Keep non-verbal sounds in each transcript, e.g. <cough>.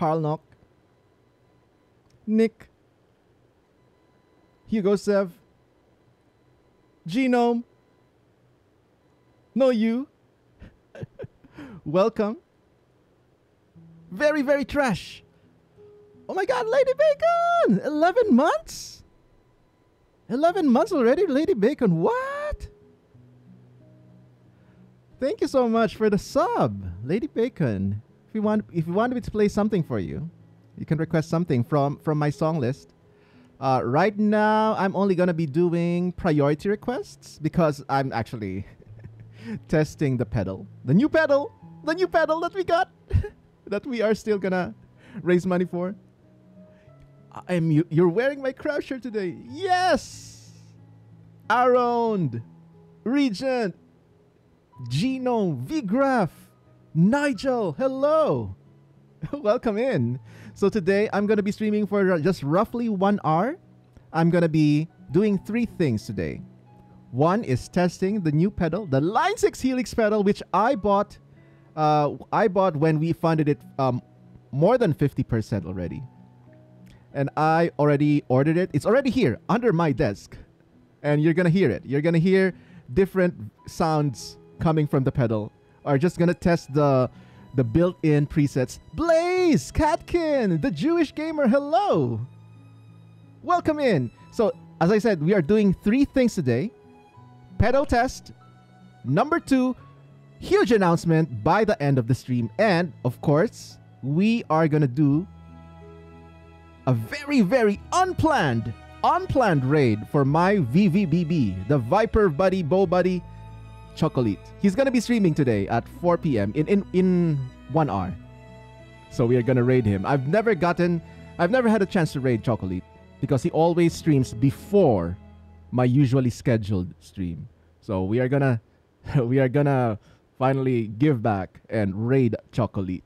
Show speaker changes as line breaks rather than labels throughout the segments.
Yo. Parlnock. Nick. Hugo Sev. Genome. No you. <laughs> Welcome. Very, very trash. Oh my god, Lady Bacon! 11 months? 11 months already, Lady Bacon. What? Thank you so much for the sub, Lady Bacon. If you want if you want me to play something for you, you can request something from from my song list. Uh, right now, I'm only gonna be doing priority requests because I'm actually <laughs> testing the pedal, the new pedal, the new pedal that we got, <laughs> that we are still gonna raise money for. I'm you, you're wearing my crowd shirt today. Yes, Around, Regent, Gino, Vgraph, Nigel. Hello, <laughs> welcome in. So today I'm gonna be streaming for just roughly one hour. I'm gonna be doing three things today. One is testing the new pedal, the Line 6 Helix pedal, which I bought. Uh, I bought when we funded it um, more than 50% already. And I already ordered it. It's already here under my desk. And you're going to hear it. You're going to hear different sounds coming from the pedal. Are just to test the the built-in presets. Blaze, Katkin, the Jewish gamer, hello. Welcome in. So, as I said, we are doing three things today pedal test. Number two, huge announcement by the end of the stream. And of course, we are to do a very, very unplanned, unplanned raid for my VVBB, the Viper Buddy Bow Buddy Chocolate. He's to be streaming today at 4 p.m. in, in, in one hour. So we are to raid him. I've never gotten, I've never had a chance to raid Chocolate because he always streams before my usually scheduled stream. So we are gonna <laughs> we are gonna finally give back and raid chocolate.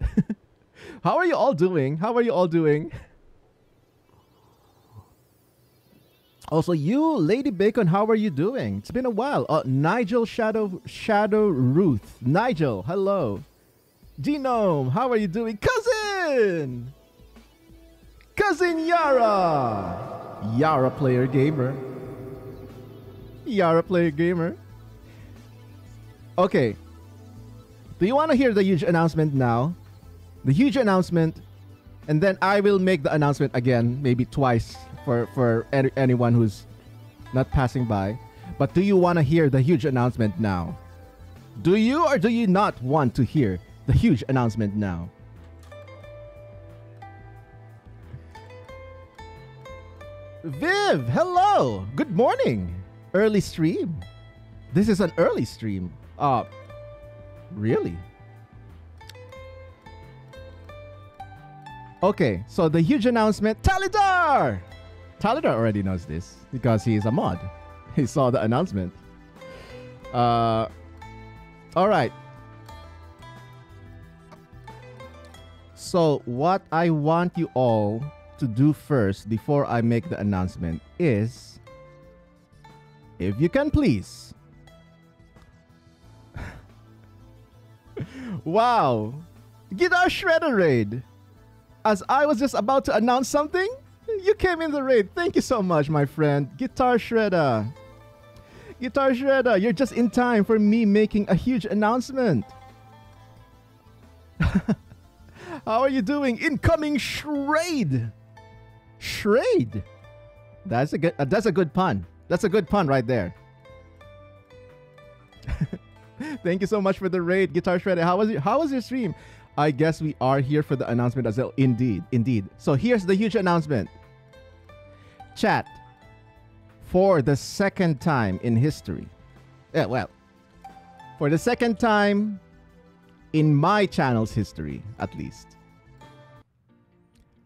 <laughs> How are you all doing? How are you all doing? <laughs> Also, you, Lady Bacon, how are you doing? It's been a while. Uh, Nigel Shadow Shadow Ruth. Nigel, hello. Genome, how are you doing? Cousin! Cousin Yara! Yara player gamer. Yara player gamer. Okay. Do you want to hear the huge announcement now? The huge announcement, and then I will make the announcement again, maybe twice for for any, anyone who's not passing by. But do you want to hear the huge announcement now? Do you or do you not want to hear the huge announcement now? Viv, hello. Good morning. Early stream. This is an early stream. Uh really? Okay, so the huge announcement, Talidar! Talidar already knows this because he is a mod. He saw the announcement. Uh all right. So, what I want you all to do first before I make the announcement is if you can please. <laughs> wow. get Guitar Shredder raid. As I was just about to announce something, you came in the raid. Thank you so much, my friend. Guitar Shredder. Guitar Shredder, you're just in time for me making a huge announcement. <laughs> How are you doing? Incoming Shred. Shred. That's a good. Uh, that's a good pun. That's a good pun right there. <laughs> Thank you so much for the raid, Guitar Shredder. How was your How was your stream? I guess we are here for the announcement as well. Indeed, indeed. So here's the huge announcement. Chat. For the second time in history. Yeah, well, for the second time in my channel's history, at least.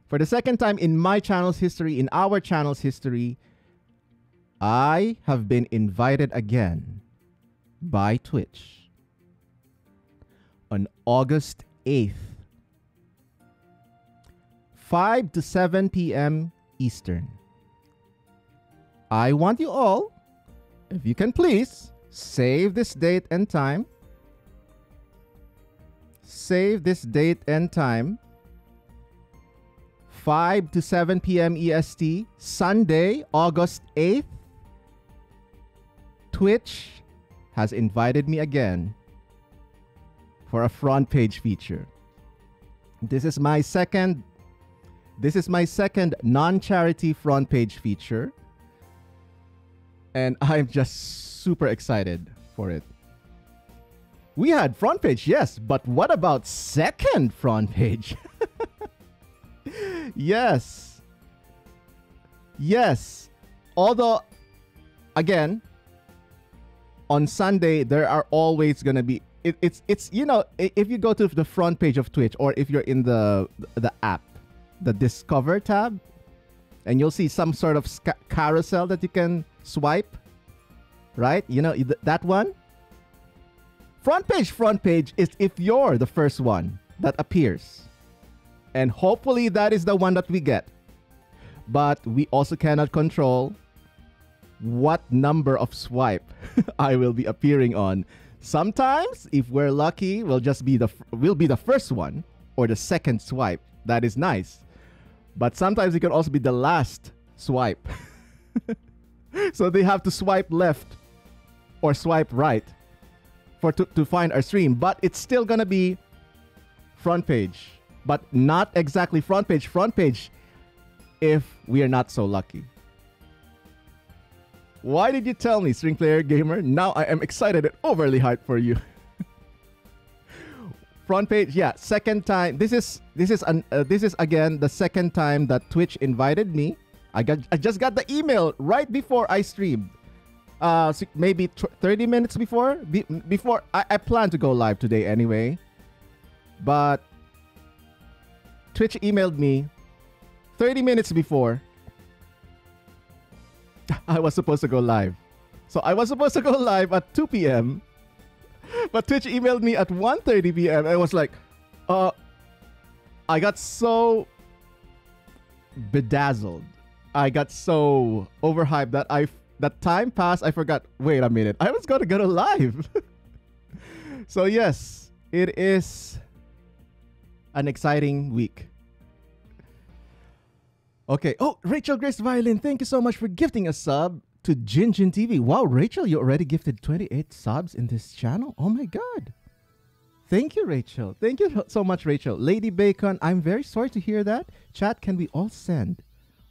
For the second time in my channel's history, in our channel's history, I have been invited again by Twitch on August 8th, 5 to 7 p.m. Eastern. I want you all, if you can please, save this date and time. save this date and time 5 to 7 p.m. EST, Sunday, August 8th. Twitch has invited me again for a front page feature. This is my second this is my second non-charity front page feature and <laughs> I'm just super excited for it. We had front page, yes, but what about second front page? <laughs> yes. Yes. Although, again, on Sunday there are always gonna be it, it's it's you know if you go to the front page of Twitch or if you're in the the app, the Discover tab, and you'll see some sort of carousel that you can swipe. Right, you know that one. Front page, front page is if you're the first one that appears. And hopefully that is the one that we get. But we also cannot control what number of swipe <laughs> I will be appearing on. Sometimes, if we're lucky, we'll just be the we'll be the first one or the second swipe. That is nice. But sometimes it can also be the last swipe. <laughs> so they have to swipe left or swipe right for to, to find our stream. But it's still gonna be front page but not exactly front page, front page if we are not so lucky. Why did you tell me, String Player Gamer? Now I am excited and overly hyped for you. <laughs> front page, yeah, second time. This is this is an uh, this is again the second time that Twitch invited me. I got I just got the email right before I streamed. Uh, maybe 30 minutes before. Be- before I, I plan to go live today anyway, but Twitch emailed me 30 minutes before <laughs> I was supposed to go live. So I was supposed to go live at 2 p.m. <laughs> But Twitch emailed me at 1:30 p.m. I was like, uh I got so bedazzled. I got so overhyped that I that time passed. I forgot. Wait a minute. I was gonna go to live. <laughs> so yes, it is an exciting week. Okay. Oh, Rachel Grace Violin, thank you so much for gifting a sub to Jinjin TV. Wow, Rachel, you already gifted 28 subs in this channel. Oh my god. Thank you, Rachel. Thank you so much, Rachel. Lady Bacon, I'm very sorry to hear that. Chat, can we all send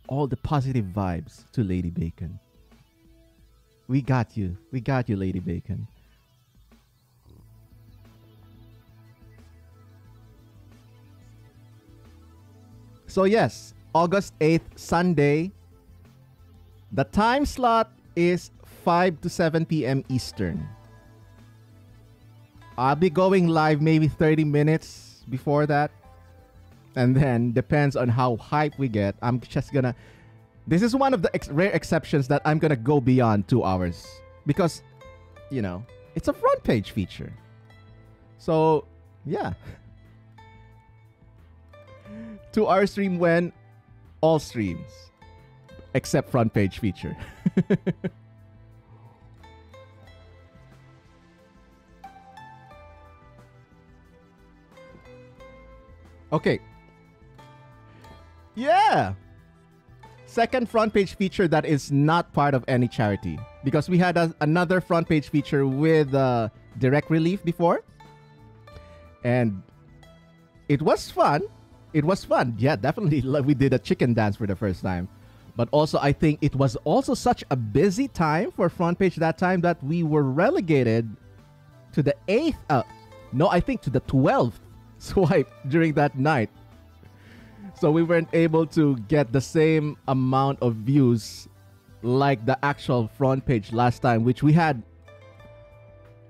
all the positive vibes to Lady Bacon? We got you. We got you, Lady Bacon. So yes, August 8th, Sunday. The time slot is 5 to 7 p.m. Eastern. I'll be going live maybe 30 minutes before that. And then depends on how hype we get. I'm just gonna. This is one of the ex- rare exceptions that I'm gonna go beyond two hours because, you know, it's a front page feature. So, yeah. <laughs> two our stream when all streams except front page feature. <laughs> okay. Yeah. Second front page feature that is not part of any charity because we had a, another front page feature with uh, direct relief before and it was fun it was fun. Yeah, definitely. <laughs> We did a chicken dance for the first time. But also, I think it was also such a busy time for front page that time that we were relegated to the eighth. Uh, no, I think to the twelfth <laughs> swipe during that night. So we weren't able to get the same amount of views like the actual front page last time, which we had.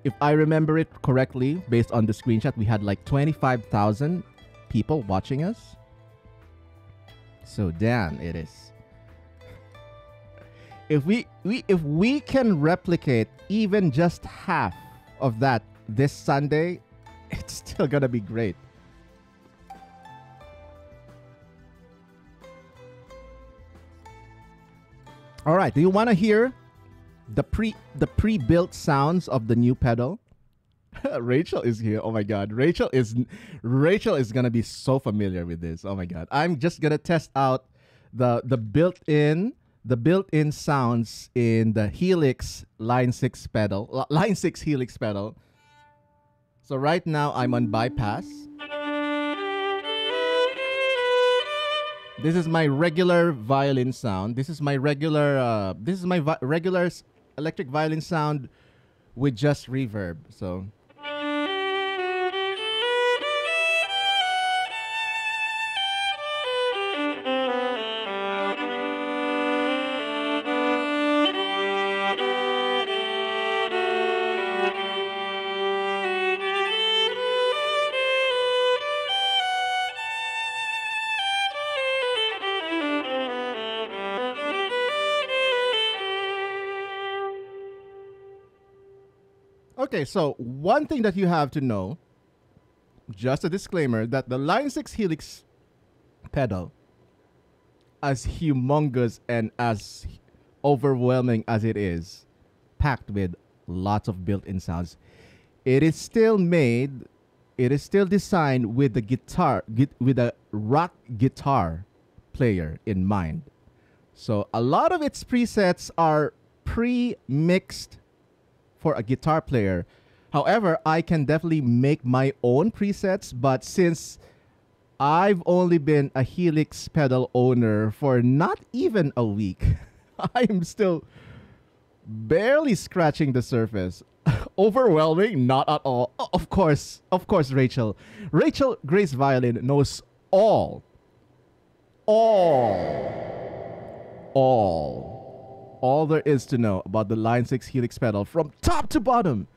If I remember it correctly, based on the screenshot, we had like 25,000 people watching us. So damn it is. If we, we if we can replicate even just half of that this Sunday, <laughs> it's still gonna be great. All right, do you want to hear the pre the pre-built sounds of the new pedal? <laughs> Rachel is here. Oh my god. Rachel is Rachel is gonna be so familiar with this. Oh my god. I'm just gonna test out the the built-in the built-in sounds in the Helix Line 6 pedal. <laughs> Line 6 Helix pedal. So right now I'm on bypass. This is my regular violin sound. This is my regular uh, this is my vi- regular electric violin sound with just reverb. So Okay, so one thing that you have to know, just a disclaimer, that the Line 6 Helix pedal, as humongous and as overwhelming as it is, packed with lots of built-in sounds, it is still made, it is still designed with the guitar, with a rock guitar player in mind. So a lot of its presets are pre-mixed for a guitar player. However, I can definitely make my own presets, but since I've only been a Helix pedal owner for not even a week, <laughs> I'm still barely scratching the surface. <laughs> Overwhelming? Not at all. of course, of course, Rachel. Rachel Grace Violin knows all, all, all all there is to know about the Line 6 Helix pedal from top to bottom.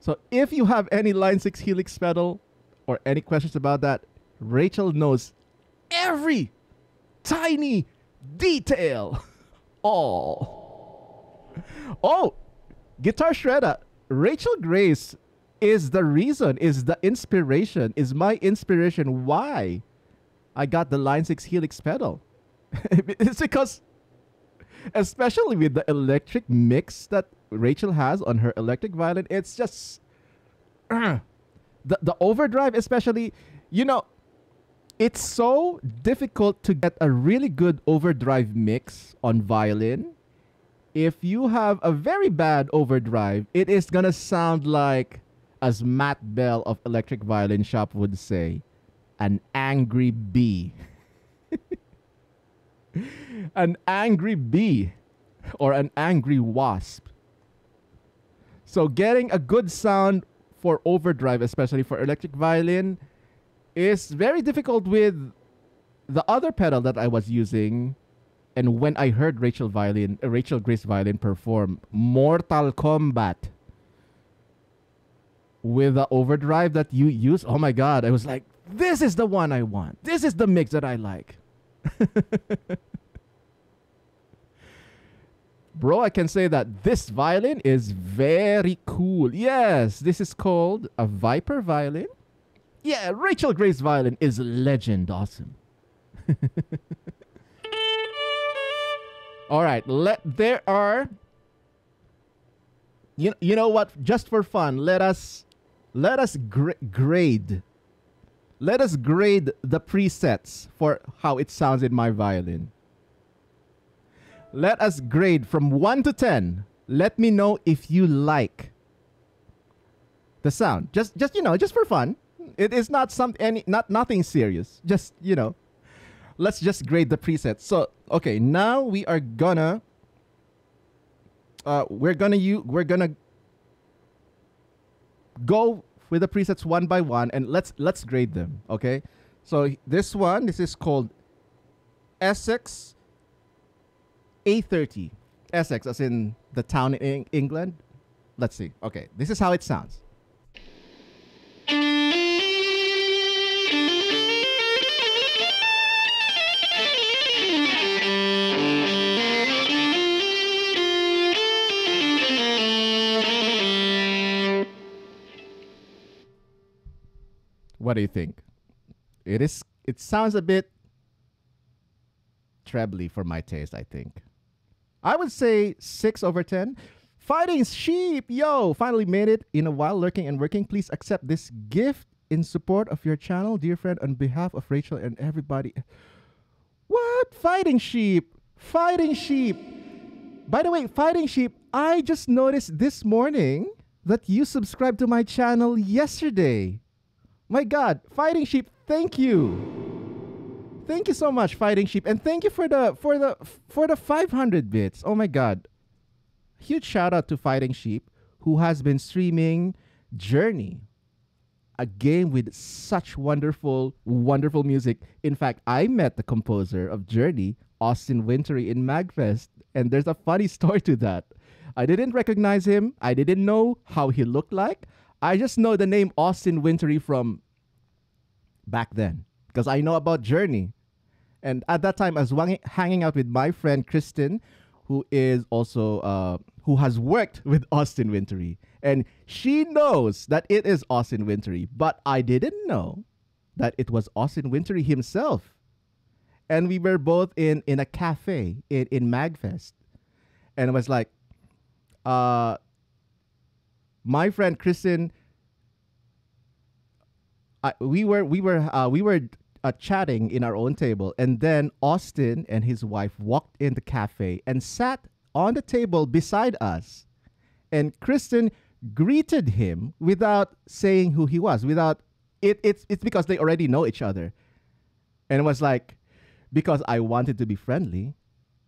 So if you have any Line 6 Helix pedal or any questions about that, Rachel knows every tiny detail. <laughs> All. Oh, Guitar Shredder. Rachel Grace is the reason, is the inspiration, is my inspiration why I got the Line 6 Helix pedal. <laughs> it's because especially with the electric mix that Rachel has on her electric violin. It's just uh, <clears throat> the the overdrive, especially. You know, it's so difficult to get a really good overdrive mix on violin. If you have a very bad overdrive, it is gonna sound like, as Matt Bell of Electric Violin Shop would say, an angry bee. <laughs> <laughs> an angry bee or an angry wasp. So getting a good sound for overdrive, especially for electric violin, is very difficult with the other pedal that I was using. And when I heard Rachel Violin, uh, Rachel Grace Violin perform Mortal Kombat with the overdrive that you use, oh my god, I was like, this is the one I want. This is the mix that I like. <laughs> Bro, I can say that this violin is very cool. Yes, this is called a Viper violin. Yeah, Rachel Grace violin is legend awesome. <laughs> All right, let there are you, you know what just for fun let us let us gra- grade let us grade the presets for how it sounds in my violin. Let us grade from 1 to 10. Let me know if you like the sound. Just just you know, just for fun. It is not some any not nothing serious. Just, you know. Let's just grade the presets. So, okay, now we are gonna uh we're gonna you we're gonna go with the presets one by one and let's let's grade them, okay? So this one, this is called Essex A30. Essex as in the town in England. Let's see. Okay, this is how it sounds. What do you think? It is. It sounds a bit trebly for my taste. I think. I would say six over ten. Fighting sheep, yo! Finally made it in a while, lurking and working. Please accept this gift in support of your channel, dear friend, on behalf of Rachel and everybody. What? Fighting sheep! Fighting sheep! By the way, Fighting Sheep, I just noticed this morning that you subscribed to my channel yesterday. My God, Fighting Sheep, thank you. Thank you so much, Fighting Sheep, and thank you for the for the for the 500 bits. Oh my God, huge shout out to Fighting Sheep, who has been streaming Journey, a game with such wonderful, wonderful music. In fact, I met the composer of Journey, Austin Wintory, in Magfest, and there's a funny <laughs> story to that. I didn't recognize him. I didn't know how he looked like. I just know the name Austin Wintory from back then because I know about Journey. And at that time, I was wang- hanging out with my friend Kristen, who is also uh, who has worked with Austin Wintory, and she knows that it is Austin Wintory. But I didn't know that it was Austin Wintory himself. And we were both in in a cafe in in Magfest, and it was like, uh, my friend Kristen. I, we were we were uh, we were uh, chatting in our own table, and then Austin and his wife walked in the cafe and sat on the table beside us, and Kristen greeted him without saying who he was. Without it, it's it's because they already know each other, and it was like because I wanted to be friendly,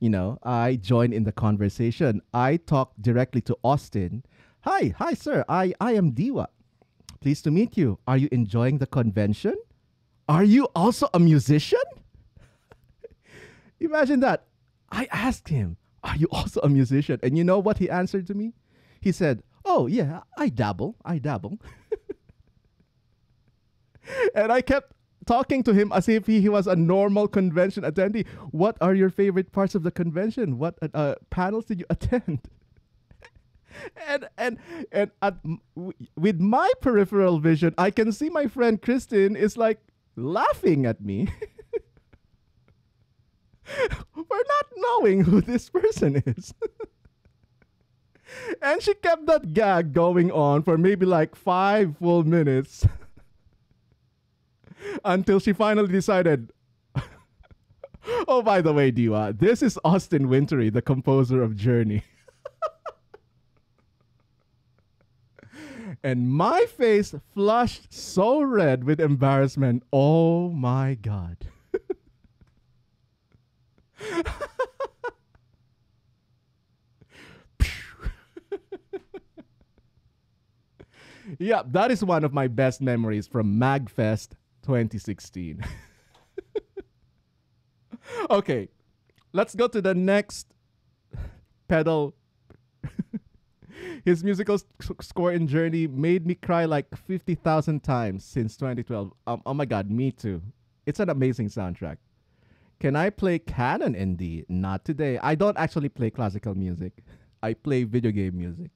you know, I joined in the conversation. I talked directly to Austin. Hi, hi, sir. I I am Diwa. Pleased to meet you. Are you enjoying the convention? Are you also a musician? <laughs> Imagine that. I asked him, Are you also a musician? And you know what he answered to me? He said, Oh, yeah, I dabble. I dabble. <laughs> and I kept talking to him as if he, he was a normal convention attendee. What are your favorite parts of the convention? What uh, uh panels did you attend? And and and at, with my peripheral vision, I can see my friend Kristen is like laughing at me <laughs> We're not knowing who this person is. <laughs> and she kept that gag going on for maybe like five full minutes <laughs> until she finally decided. oh, by the way, Diwa, this is Austin Wintory, the composer of Journey. And my face flushed so red with embarrassment. Oh my God. <laughs> yeah, that is one of my best memories from MagFest 2016. <laughs> okay, let's go to the next pedal. His musical score in Journey made me cry like 50,000 times since 2012. Um, oh my god, me too. It's an amazing soundtrack. Can I play Canon in D? Not today. I don't actually play classical music. I play video game music.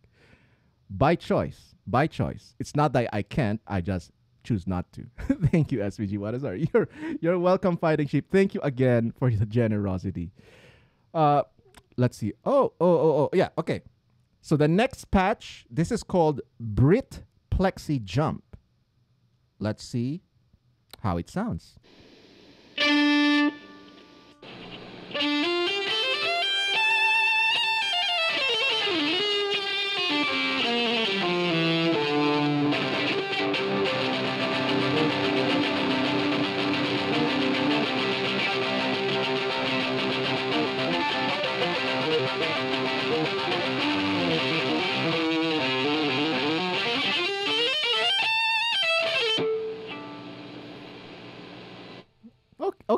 By choice. By choice. It's not that I can't, I just choose not to. <laughs> Thank you, SVG. What is our <laughs> you're you're welcome, fighting sheep. Thank you again for the <laughs> generosity. Uh, let's see. Oh, oh, oh, oh, yeah. Okay. So the next patch, this is called Brit Plexi Jump. Let's see how it sounds.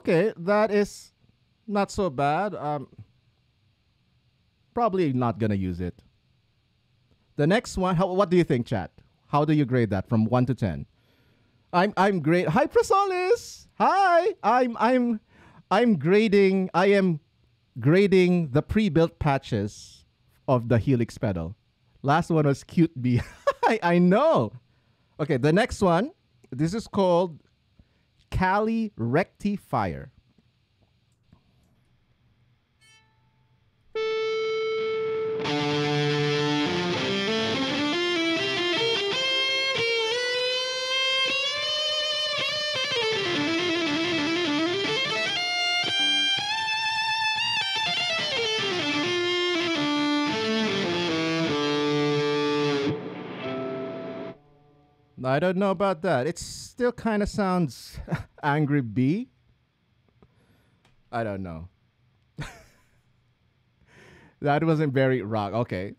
Okay, that is not so bad. Um, probably not gonna use it. The next one, how, what do you think, chat? How do you grade that from one to ten? I'm I'm great. Hi, Prosolis. Hi. I'm I'm I'm grading. I am grading the pre-built patches of the Helix pedal. Last one was cute B. <laughs> I, I know. Okay, the next one. This is called Cali Rectifire. I don't know about that. It still kind of sounds <laughs> Angry Bee. I don't know. <laughs> that wasn't very rock. Okay.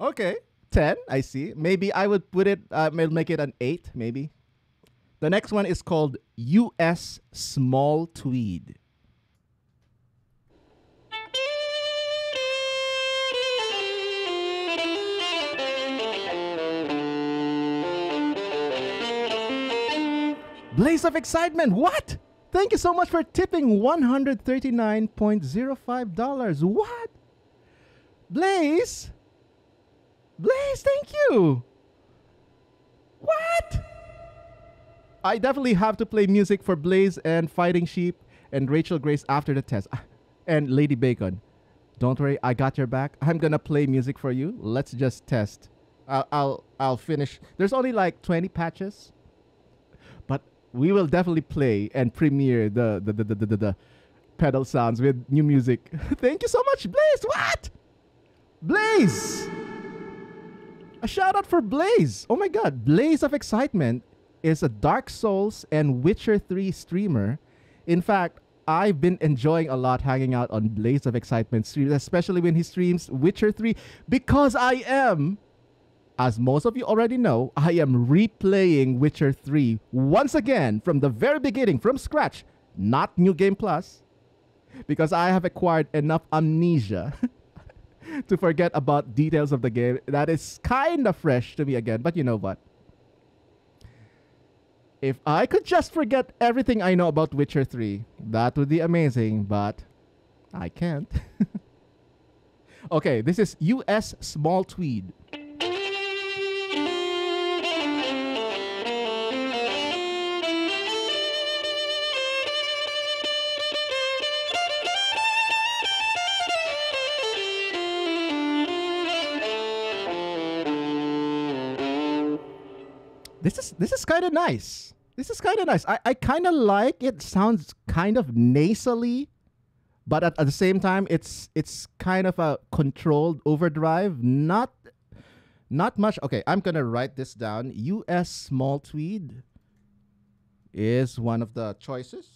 Okay. 10, I see. Maybe I would put it, uh, make it an 8, maybe. The next one is called US Small Tweed. Blaze of excitement. What? Thank you so much for tipping $139.05. What? Blaze? Blaze, thank you. What? I definitely have to play music for Blaze and Fighting Sheep and Rachel Grace after the test. Ah, and Lady Bacon. Don't worry, I got your back. I'm gonna play music for you. Let's just test. I'll I'll, I'll finish. There's only like 20 patches we will definitely play and premiere the the the the, the, the, the pedal sounds with new music. <laughs> Thank you so much, Blaze. What? Blaze! A shout out for Blaze. Oh my god, Blaze of Excitement is a Dark Souls and Witcher 3 streamer. In fact, I've been enjoying a lot hanging out on Blaze of Excitement streams, especially when he streams Witcher 3 because I am as most of you already know, I am replaying Witcher 3 once again from the very beginning, from scratch, not New Game Plus, because I have acquired enough amnesia <laughs> to forget about details of the game. That is kind of fresh to me again, but you know what? If I could just forget everything I know about Witcher 3, that would be amazing, but I can't. <laughs> okay, this is US Small Tweed. This is this is kind of nice. This is kind of nice. I, I kind of like it. Sounds kind of nasally, but at, at the same time, it's it's kind of a controlled overdrive. Not not much. Okay, I'm gonna write this down. U.S. small tweed is one of the choices.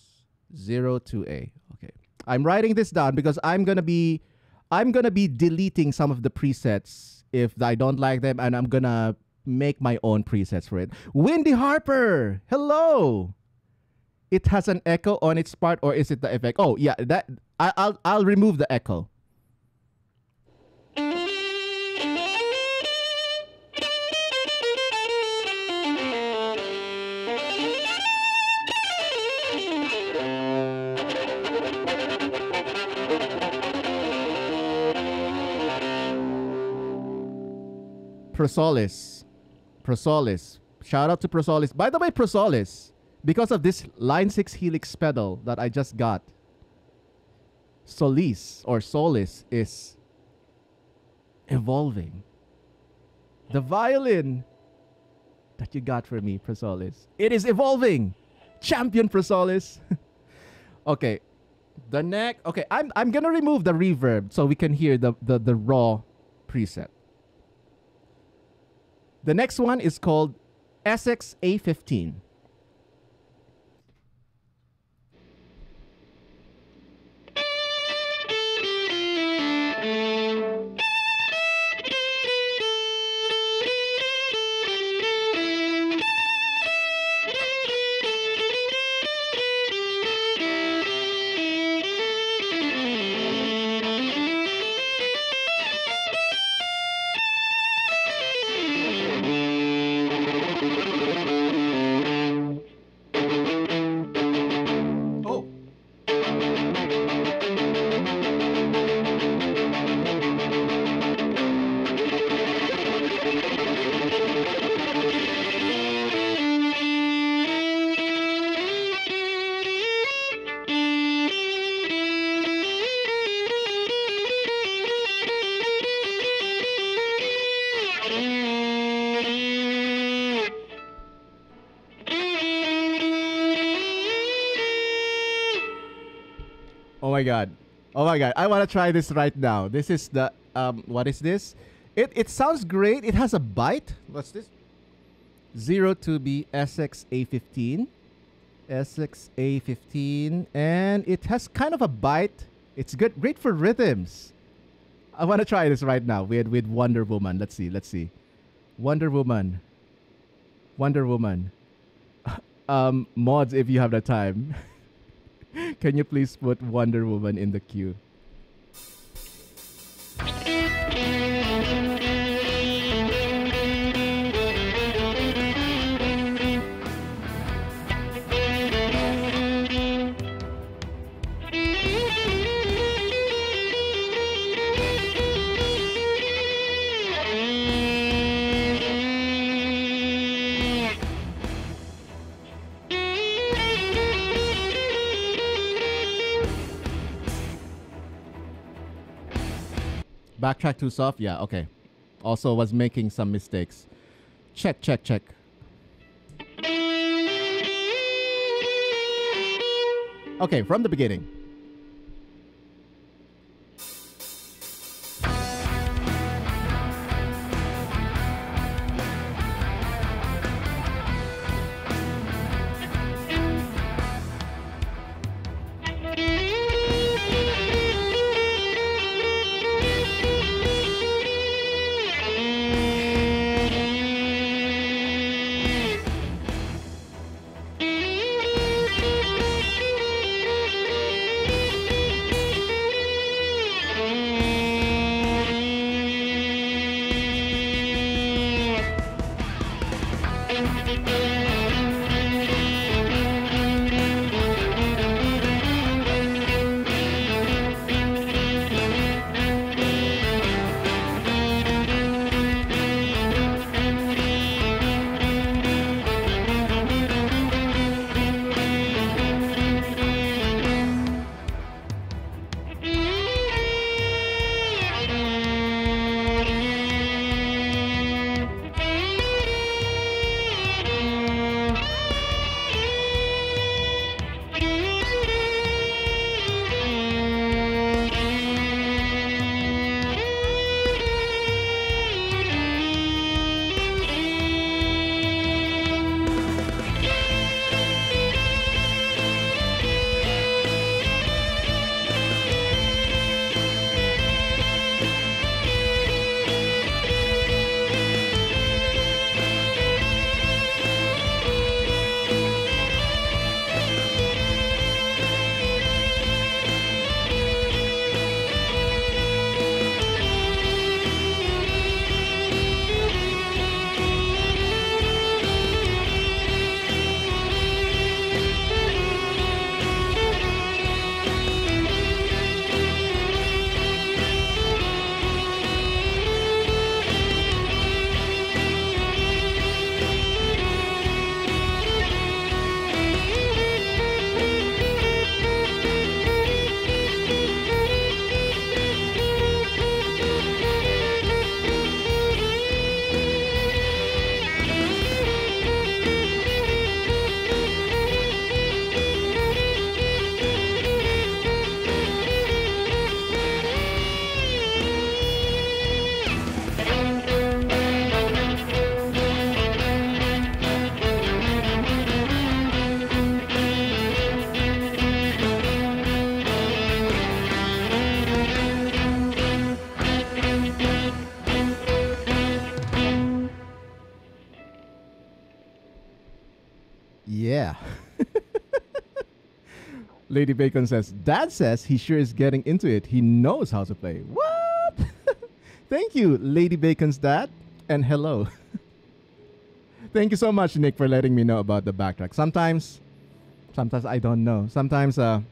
Zero to A. Okay, I'm writing this down because I'm gonna be I'm gonna be deleting some of the presets if I don't like them, and I'm gonna make my own presets for it. Windy Harper, hello. It has an echo on its part, or is it the effect? Oh yeah, that I, I'll I'll remove the echo. Prosolis. Prosolis. Shout out to Prosolis. By the way, Prosolis, because of this Line 6 Helix pedal that I just got, Solis or Solis is evolving. The violin that you got for me, Prosolis, it is evolving. Champion Prosolis. <laughs> okay. The neck. Okay, I'm I'm gonna remove the reverb so we can hear the the, the raw preset. The next one is called Essex A15. My god. I want to try this right now. This is the um what is this? It it sounds great. It has a bite. What's this? 02B SX-A15. SX-A15. And it has kind of a bite. It's good, great for rhythms. I want to try this right now with, with Wonder Woman. Let's see, let's see. Wonder Woman. Wonder Woman. <laughs> um, mods, if you have the time, <laughs> can you please put Wonder Woman in the queue? Backtrack too soft? Yeah, okay. Also was making some mistakes. Check, check, check. Okay, from the beginning. Lady Bacon says, Dad says he sure is getting into it. He knows how to play. What? <laughs> Thank you, Lady Bacon's dad. And hello. <laughs> Thank you so much, Nick, for letting me know about the backtrack. Sometimes, sometimes I don't know. Sometimes uh,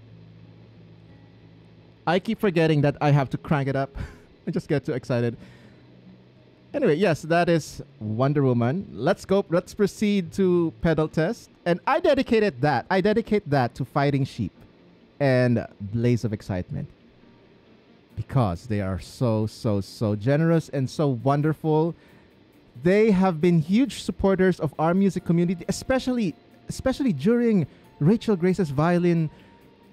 I keep forgetting that I have to crank it up. <laughs> I just get too excited. Anyway, yes, that is Wonder Woman. Let's go. Let's proceed to pedal test. And I dedicated that. I dedicate that to Fighting Sheep and Blaze of Excitement because they are so, so, so generous and so wonderful. They have been huge supporters of our music community, especially especially during Rachel Grace's violin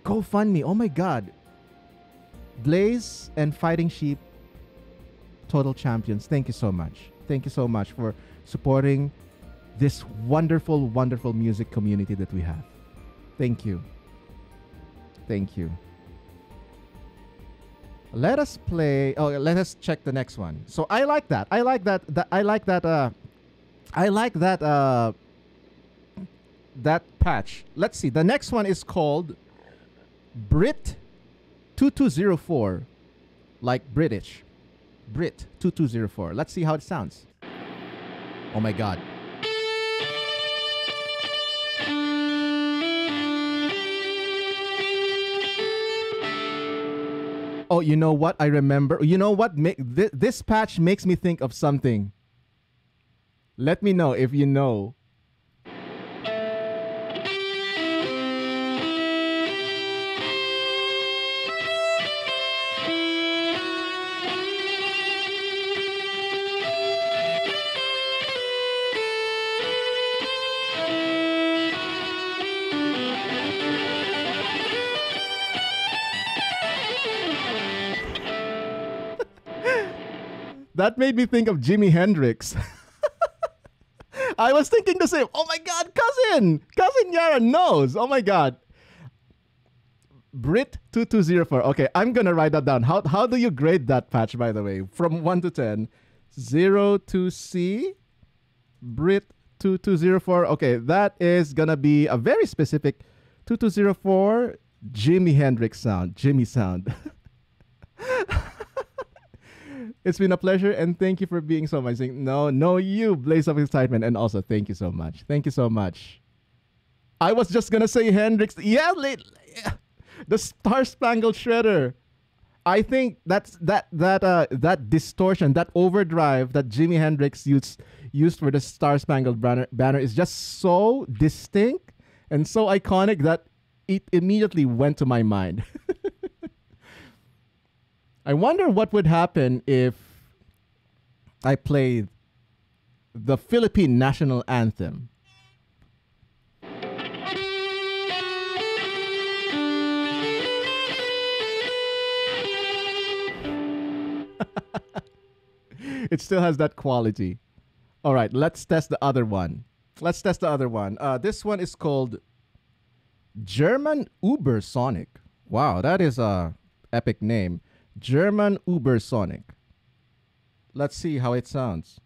GoFundMe. Oh my God. Blaze and Fighting Sheep, total champions. Thank you so much. Thank you so much for supporting this wonderful, wonderful music community that we have. Thank you. Thank you. Let us play. Oh, let us check the next one. So I like that. I like that. that I like that. Uh, I like that. Uh, that patch. Let's see. The next one is called Brit 2204, like British. Brit 2204. Let's see how it sounds. Oh my god. Oh, you know what? I remember. You know what? This patch makes me think of something. Let me know if you know. That made me think of Jimi Hendrix. <laughs> I was thinking the same. Oh my god, cousin! Cousin Yara knows. Oh my god. Brit 2204. Okay, I'm gonna write that down. How how do you grade that patch by the way? From 1 to 10. 0 to C. Brit 2204. Okay, that is gonna be a very specific 2204 Jimi Hendrix sound. Jimmy sound. <laughs> It's been a pleasure and thank you for being so amazing. No, no, you, blaze of excitement. And also, thank you so much. Thank you so much. I was just going to say Hendrix. Yeah, the Star Spangled Shredder. I think that's that that uh that distortion, that overdrive that Jimi Hendrix used used for the Star Spangled banner, banner is just so distinct and so iconic that it immediately went to my mind. <laughs> I wonder what would happen if I played the Philippine national anthem. <laughs> it still has that quality. All right, let's test the other one. Let's test the other one. Uh, this one is called German Uber Sonic. Wow, that is a epic name. German Ubersonic. Let's see how it sounds.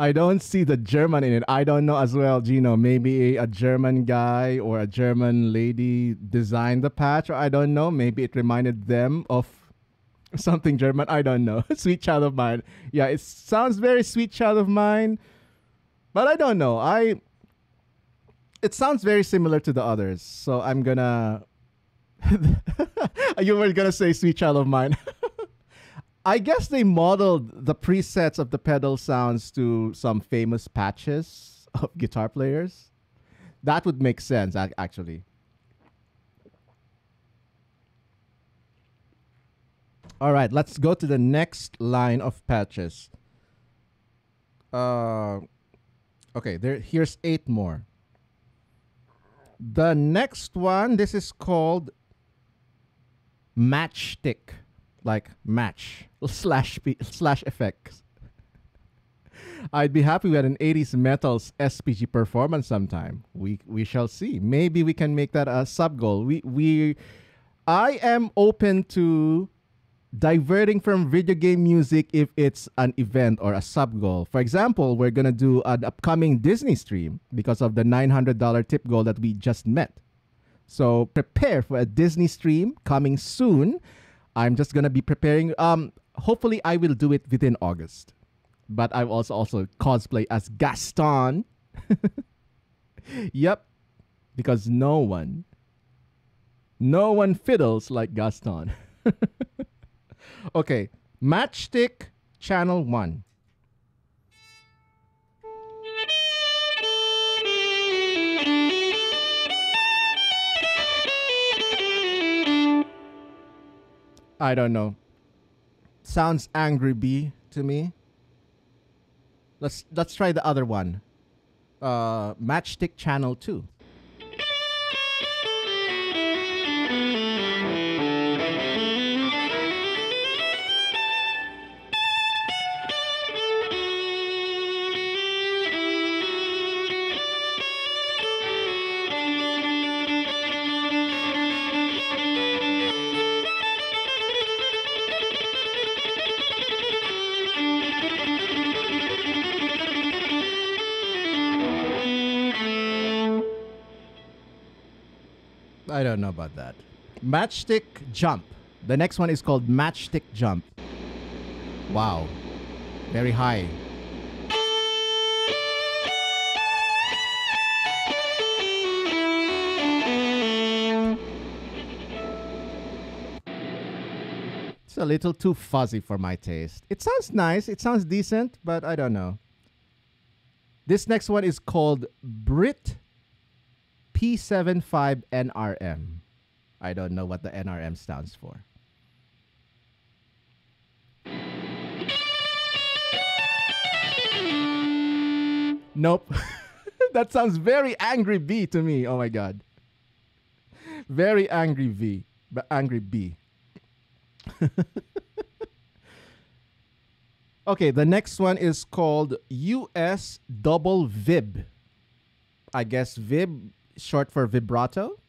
I don't see the German in it. I don't know as well, Gino. Maybe a, German guy or a German lady designed the patch, or I don't know. Maybe it reminded them of <laughs> something German. I don't know. <laughs> sweet child of mine. Yeah, it sounds very sweet child of mine, but I don't know. I. It sounds very similar to the others, so I'm gonna. <laughs> you were gonna say sweet child of mine. I guess they modeled the presets of the pedal sounds to some famous patches <laughs> of guitar players. That would make sense, actually. All right, let's go to the next line of patches. Uh, okay, there. Here's eight more. The next one, this is called Matchstick like match <laughs> slash P, slash effects. I'd be happy with an 80s metals SPG performance sometime. We we shall see. Maybe we can make that a sub goal. We we I am open to diverting from video game music if it's an event or a sub goal. For example, we're going to do an upcoming Disney stream because of the $900 tip goal that we just met. So prepare for a Disney stream coming soon. I'm just going to be preparing um hopefully I will do it within August. But I will also also cosplay as Gaston. <laughs> yep. Because no one no one fiddles like Gaston. <laughs> okay, Matchstick Channel 1. I don't know. Sounds angry bee to me. Let's let's try the other one. Uh Matchstick Channel 2. Know about that. Matchstick Jump. The next one is called Matchstick Jump. Wow. Very high. It's a little too fuzzy for my taste. It sounds nice, it sounds decent, but I don't know. This next one is called Brit P75NRM. I don't know what the NRM stands for. Nope. <laughs> that sounds very angry B to me. Oh my god. Very angry V, but angry B. <laughs> okay, the next one is called US double vib. I guess vib short for vibrato.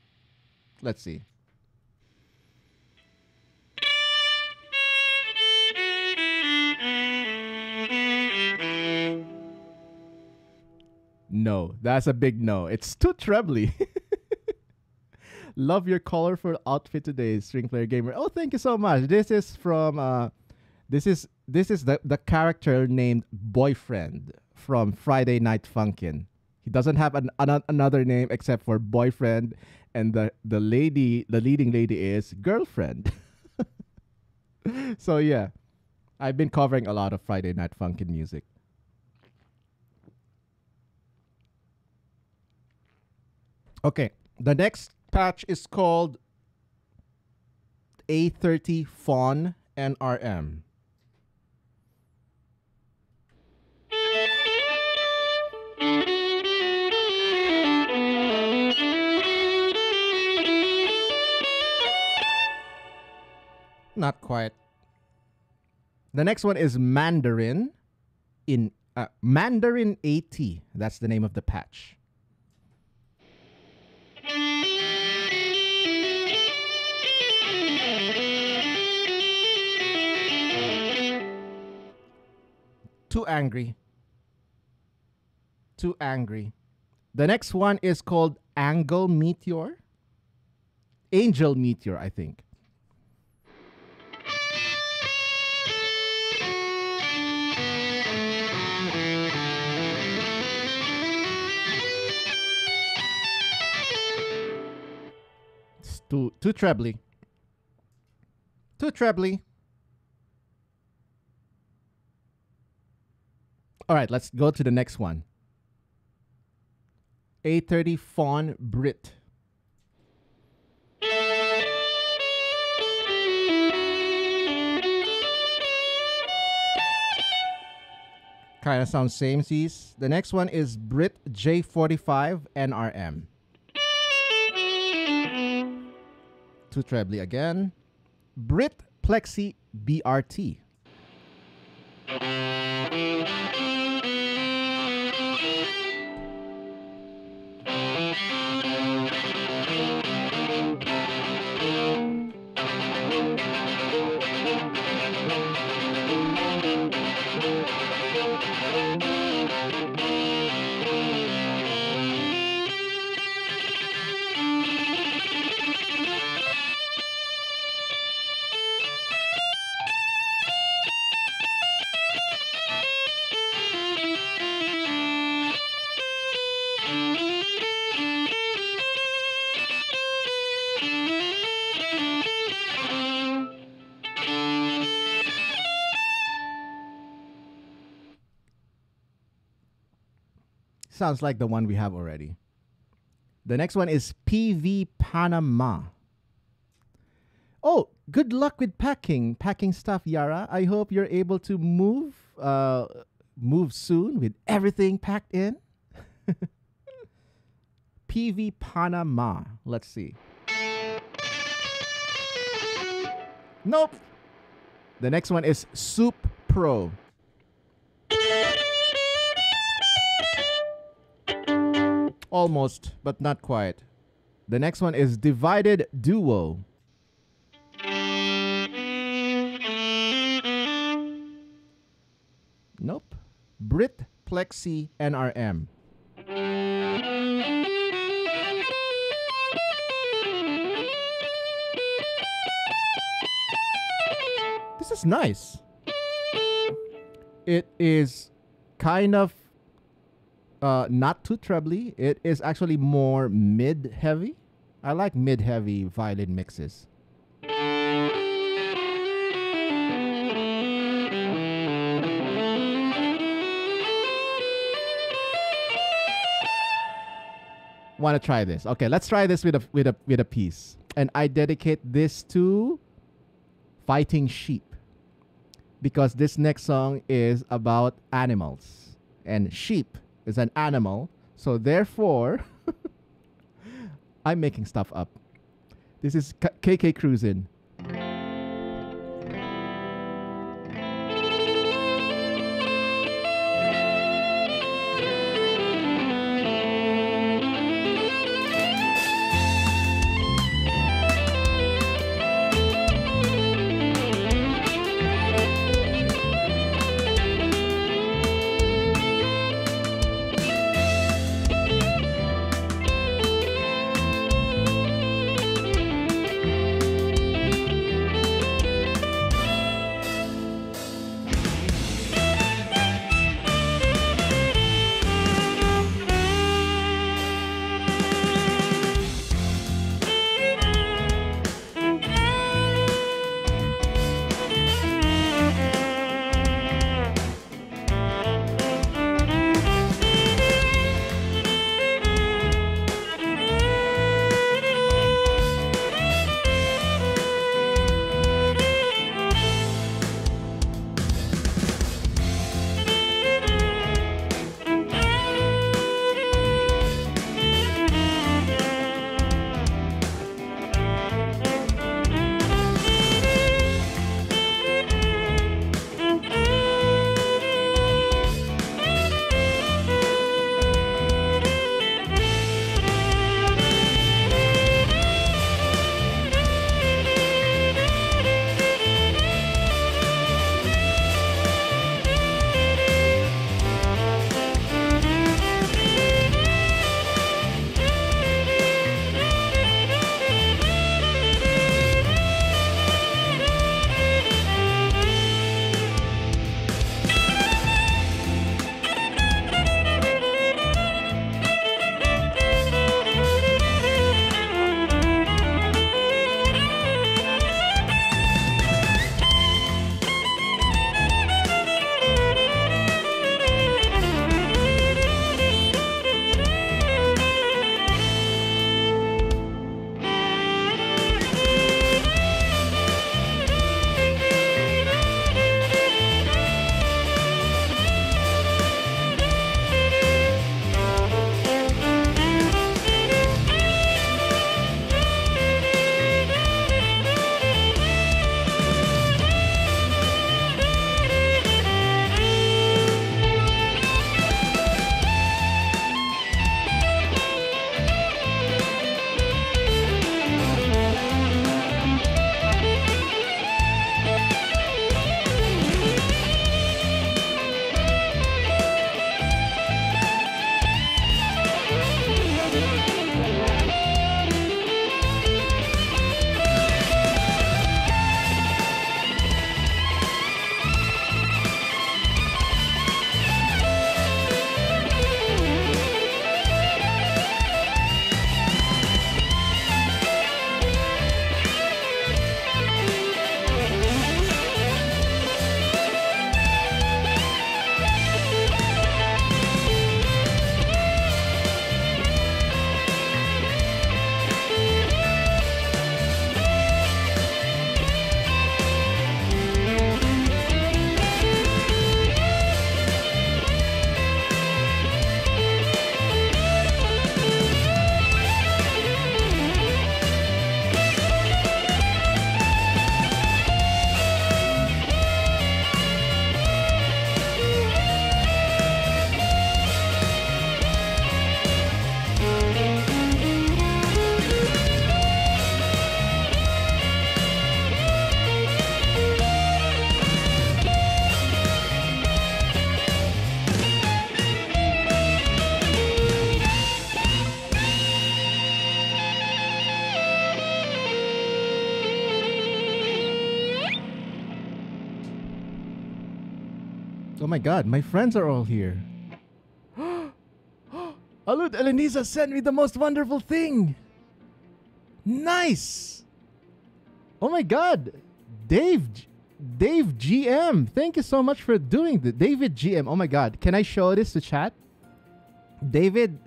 Let's see. No, that's a big no. It's too trebly. <laughs> Love your colorful outfit today, String Player Gamer. Oh, thank you so much. This is from uh this is this is the, the character named Boyfriend from Friday Night Funkin'. He doesn't have an, an, another name except for boyfriend, and the the lady, the leading lady is girlfriend. <laughs> so yeah, I've been covering a lot of Friday Night Funkin' music. Okay, the next patch is called A30 Fawn NRM. Not quite. The next one is Mandarin in uh, Mandarin 80. That's the name of the patch. Too angry. Too angry. The next one is called Angle Meteor. Angel Meteor, I think. Too too trebly. Too trebly. All right, let's go to the next one. A30 Fawn Brit. Kind of sounds same sees. The next one is Brit J45 NRM. Too trebly again. Brit Plexi BRT. Sounds like the one we have already. The next one is PV Panama. Oh, good luck with packing, packing stuff, Yara. I hope you're able to move, uh, move soon with everything packed in. <laughs> PV Panama. Let's see. Nope. The next one is Soup Pro. Almost, but not quite. The next one is Divided Duo. Nope. Brit Plexi NRM. This is nice. It is kind of uh, not too trebly. It is actually more mid heavy. I like mid heavy violin mixes. Want to try this? Okay, let's try this with a with a with a piece. And I dedicate this to fighting sheep because this next song is about animals and sheep is an animal. So therefore, <laughs> I'm making stuff up. This is K- KK Cruisin'. My god, my friends are all here. <gasps> Alud Elenisa sent me the most wonderful thing. Nice. Oh my god. Dave Dave GM. Thank you so much for doing the David GM. Oh my god. Can I show this to chat? David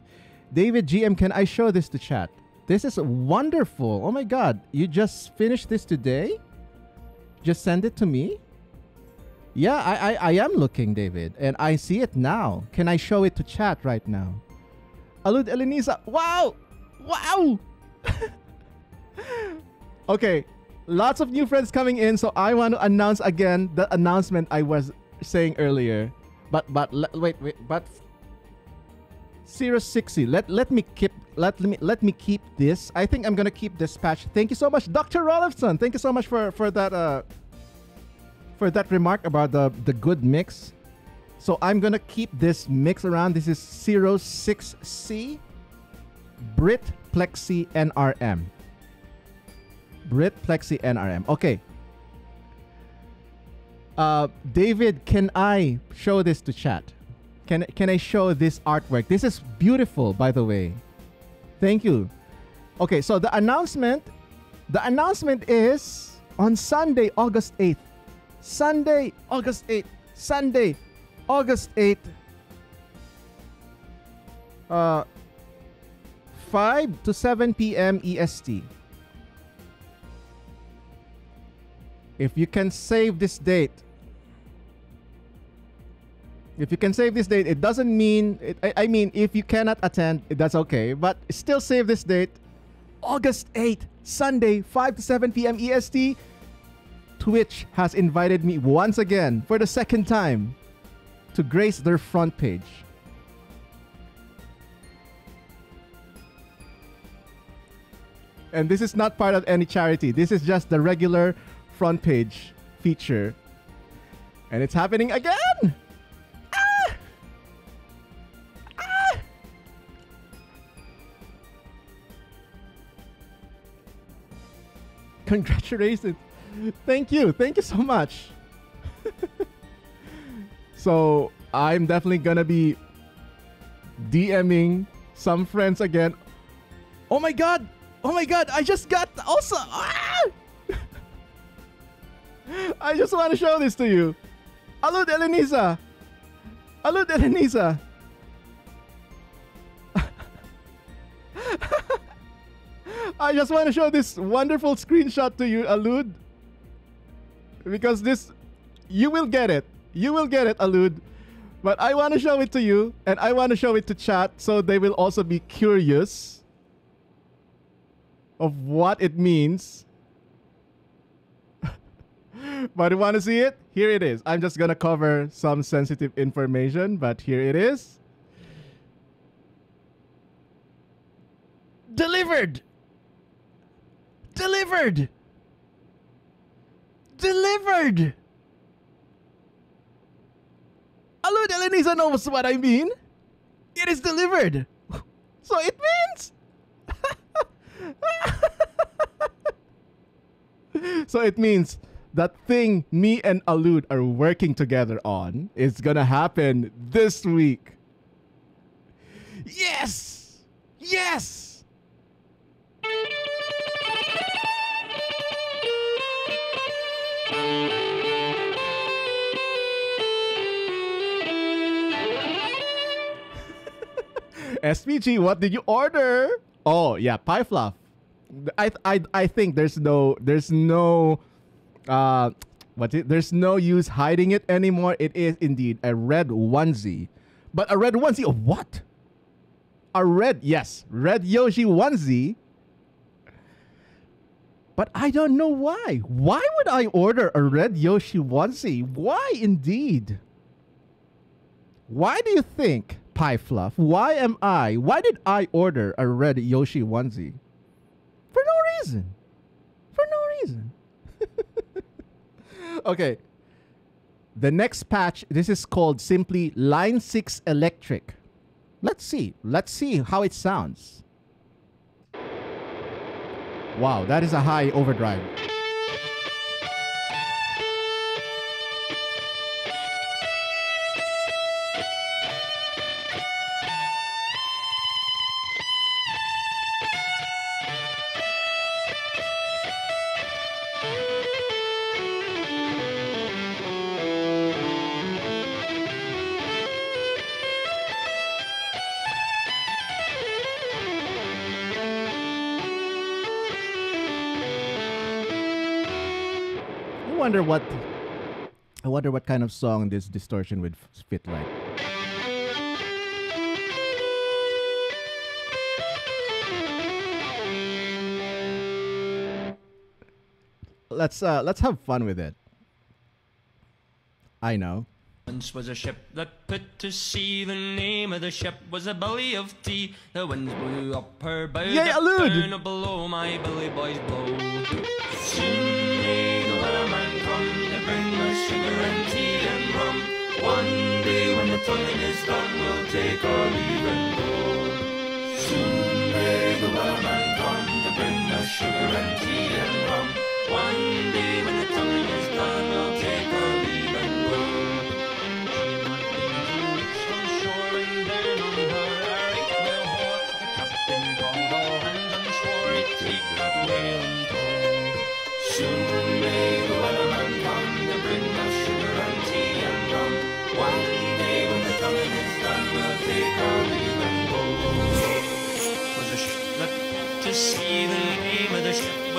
David GM, can I show this to chat? This is wonderful. Oh my god. You just finished this today? Just send it to me? Yeah, I, I, I am looking, David, and I see it now. Can I show it to chat right now? Alud Elenisa, wow! Wow! <laughs> okay, lots of new friends coming in, so I want to announce again the announcement I was saying earlier. But but wait wait but Serious 060. Let let me keep let me let me keep this. I think I'm gonna keep this patch. Thank you so much, Dr. Rolifson. Thank you so much for for that uh for that remark about the the good mix. So I'm gonna keep this mix around. This is 06C Brit Plexi NRM. Brit Plexi NRM. Okay. Uh, David, can I show this to chat? Can can I show this artwork? This is beautiful, by the way. Thank you. Okay, so the announcement, the announcement is on Sunday, August 8th. Sunday, August 8th. Sunday, August 8th. Uh 5 to 7 p.m. EST. If you can save this date, if you can save this date, it doesn't mean, it, I, I mean, if you cannot attend, that's okay. But still save this date. August 8th, Sunday, 5 to 7 p.m. EST. Twitch has invited me once again for the second time to grace their front page. And this is not part of any charity. This is just the regular front page feature. And it's happening again! Ah! Ah! Congratulations. Thank you. Thank you so much. <laughs> so I'm definitely gonna be DMing some friends again. Oh my god! Oh my god! I just got also. Ah! <laughs> I just want to show this to you. Alud Elenisa. Alud Elenisa. <laughs> I just want to show this wonderful screenshot to you, Alud. Because this, you will get it. You will get it, Alud. But I want to show it to you, and I want to show it to chat so they will also be curious of what it means. <laughs> but you want to see it? Here it is. I'm just going to cover some sensitive information, but here it is. Delivered! Delivered! Delivered! Alud Elenisa knows what I mean. It is delivered. <laughs> So it means. <laughs> so it means that thing me and Alud are working together on is gonna happen this week. Yes! Yes! SPG, what did you order? Oh yeah, pie fluff. I I I think there's no there's no uh what it, there's no use hiding it anymore. It is indeed a red onesie. But a red onesie of what? A red, yes, red Yoshi onesie. But I don't know why. Why would I order a red Yoshi onesie? Why indeed? Why do you think Pie Fluff. Why am I? Why did I order a red Yoshi onesie? For no reason. For no reason. <laughs> okay. The next patch, this is called simply Line 6 Elektrik. Let's see. Let's see how it sounds. Wow, that is a high overdrive. Wonder what I wonder what kind of song this distortion would fit like. Let's uh let's have fun with it. I know.
Once was a ship that put to sea. The name of the ship was a Billy of Tea. The winds blew up her bow. The
allude!
Down below my Billy boys blow. One day when the tonguing is done, we'll take our leave and go. Soon may the wellerman come to bring us sugar and tea and rum. One day when the tonguing is done, we'll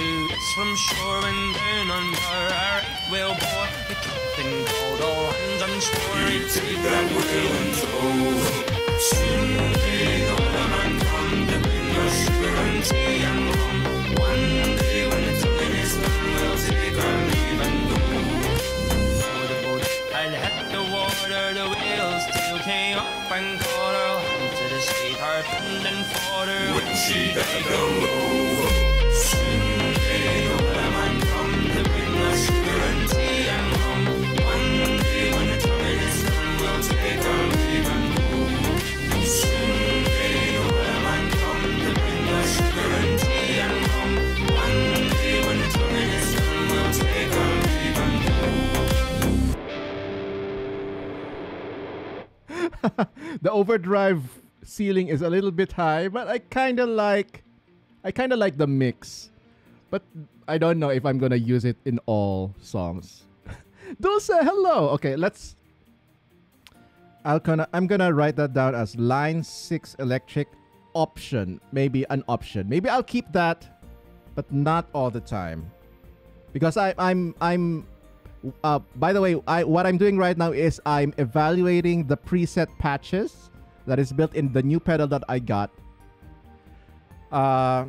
two weeks from shore and down under our right whale bore. The captain called all hands and swore he'd take that whale in tow. Soon may the wellerman come to bring us sugar and tea and rum. One day when the tonguing is done, we'll take our leave and go. Before the boat I had hit the water, the whale's tail came up and caught her. Hand to the pinned and fought her when she died down low. <laughs>
the overdrive ceiling is a little bit high, but I kind of like I kind of like the mix. But I don't know if I'm going to use it in all songs. <laughs> Dulce, hello. Okay, let's I'll gonna I'm going to write that down as line 6 Elektrik option, maybe an option. Maybe I'll keep that but not all the time. Because I I'm I'm uh, by the way, I what I'm doing right now is I'm evaluating the preset patches that is built in the new pedal that I got. Uh,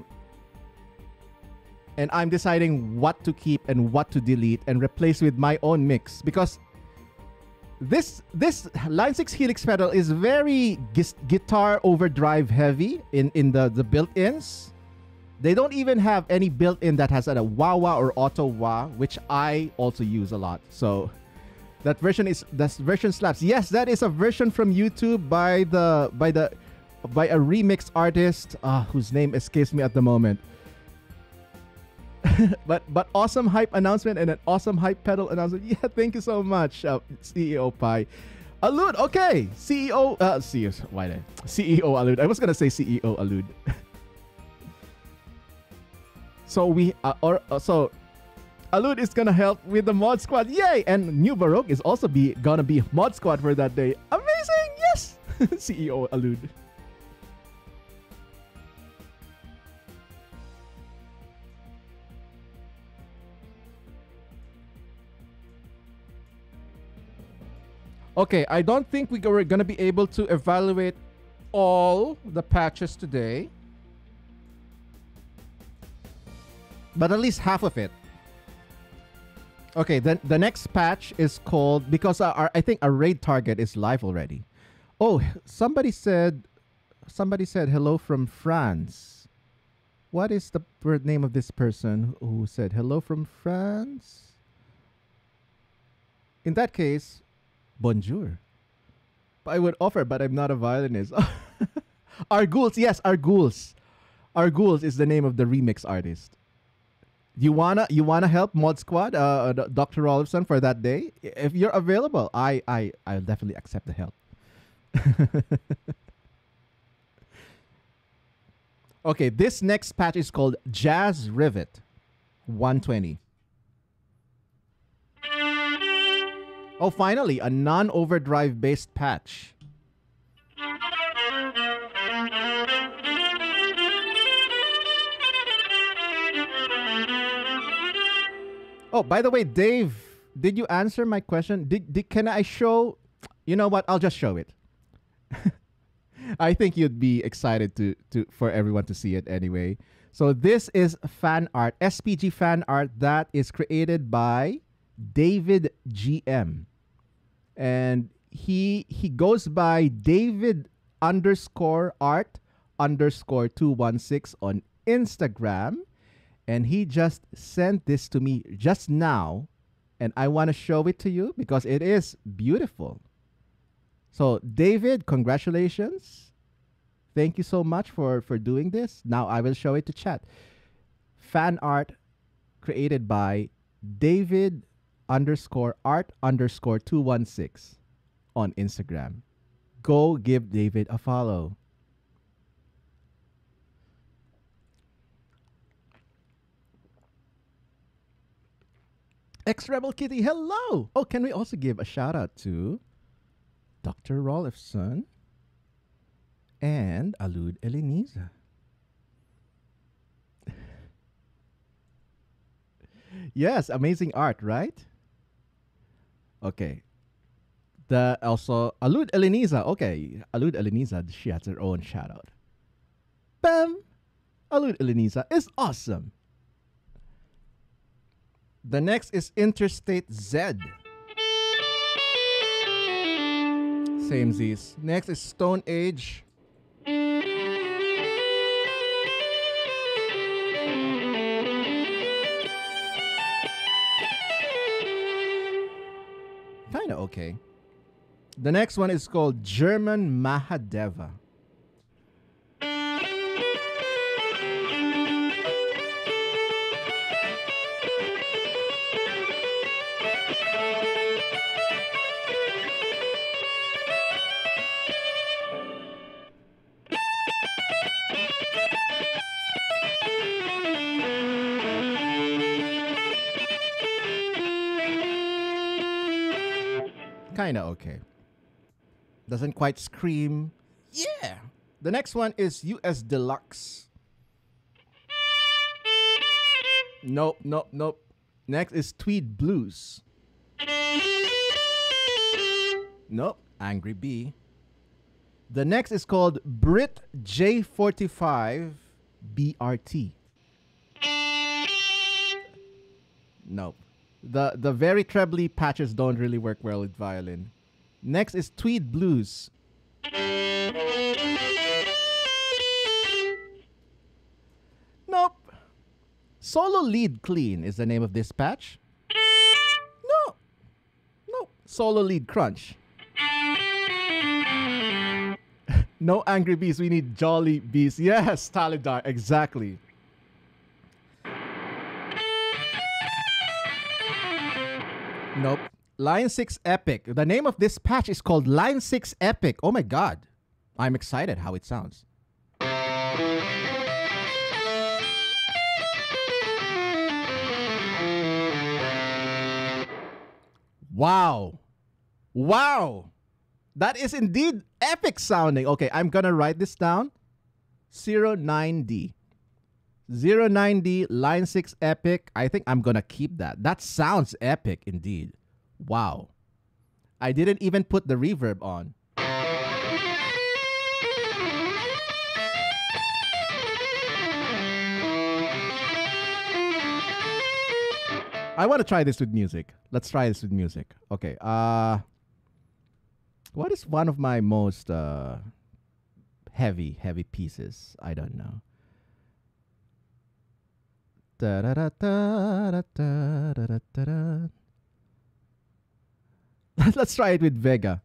and I'm deciding what to keep and what to delete and replace with my own mix because this this Line 6 Helix pedal is very guitar overdrive heavy in in the the built-ins. They don't even have any built-in that has a wah or auto wah, which I also use a lot. So that version is that version slaps. Yes, that is a version from YouTube by the by the by a remix artist uh, whose name escapes me at the moment. <laughs> but but awesome hype announcement and an awesome hype pedal announcement. <laughs> Yeah, thank you so much, uh, CEO Pi. Allude, okay. CEO, uh, CEO, why did? CEO Allude. I was gonna say CEO Allude. <laughs> so we, uh, or uh, so, Allude is gonna help with the mod squad. Yay! And New Baroque is also be gonna be mod squad for that day. Amazing! Yes, <laughs> CEO Allude. Okay, I don't think we we're gonna be able to evaluate all the patches today, but at least half of it. Okay, then the next patch is called because our, our I think our raid target is live already. Oh, somebody said, somebody said hello from France. What is the name of this person who said hello from France? In that case, bonjour. I would offer, but I'm not a violinist. <laughs> Our Arguls, yes, Arguls. Arguls is the name of the remix artist. You wanna you wanna help Mod Squad, uh, uh, Dr. Rolfson for that day? If you're available, I I I'll definitely accept the help. <laughs> okay, this next patch is called Jazz Rivet 120. Oh, finally, a non-overdrive based patch. Oh, by the way, Dave, did you answer my question? Did, did can I show? You know what? I'll just show it. <laughs> I think you'd be excited to to for everyone to see it anyway. So this is fan art, SPG fan art that is created by David GM, and he he goes by David underscore art underscore two one six on Instagram and he just sent this to me just now and i want to show it to you because it is beautiful. So david congratulations. Thank you so much for for doing this. Now i will show it to chat. Fan art created by david underscore art underscore 216 on instagram. Go give david a follow Ex Rebel Kitty, hello! Oh, can we also give a shout out to Dr. Rolfson and Alud Elenisa? <laughs> yes, amazing art, right? Okay. The also Alud Elenisa. Okay, Alud Elenisa, she has her own shout out. Bam! Alud Elenisa is awesome. The next is Interstate Z. Same Z's. Next is Stone Age. Kinda okay. The next one is called German Mahadeva. Kinda okay. Doesn't quite scream. Yeah. The next one is US Deluxe. Nope, nope, nope. Next is Tweed Blues. Nope, Angry Bee. The next is called Brit J45 BRT. Nope. The the very trebly patches don't really work well with violin. Next is Tweed Blues. Nope. Solo Lead Clean is the name of this patch. No. No. Solo Lead Crunch. <laughs> no Angry Bees. We need Jolly Bees. Yes, Talidar. Exactly. Nope. Line 6 Epic. The name of this patch is called Line 6 Epic. Oh my god. I'm excited how it sounds. Wow. Wow. That is indeed epic sounding. Okay, I'm going to write this down. 09D. 09D line 6 epic. I think I'm going to keep that. That sounds epic indeed. Wow. I didn't even put the reverb on. I want to try this with music. Let's try this with music. Okay. Uh what is one of my most uh heavy heavy pieces? I don't know. <laughs> Let's try it with Vega.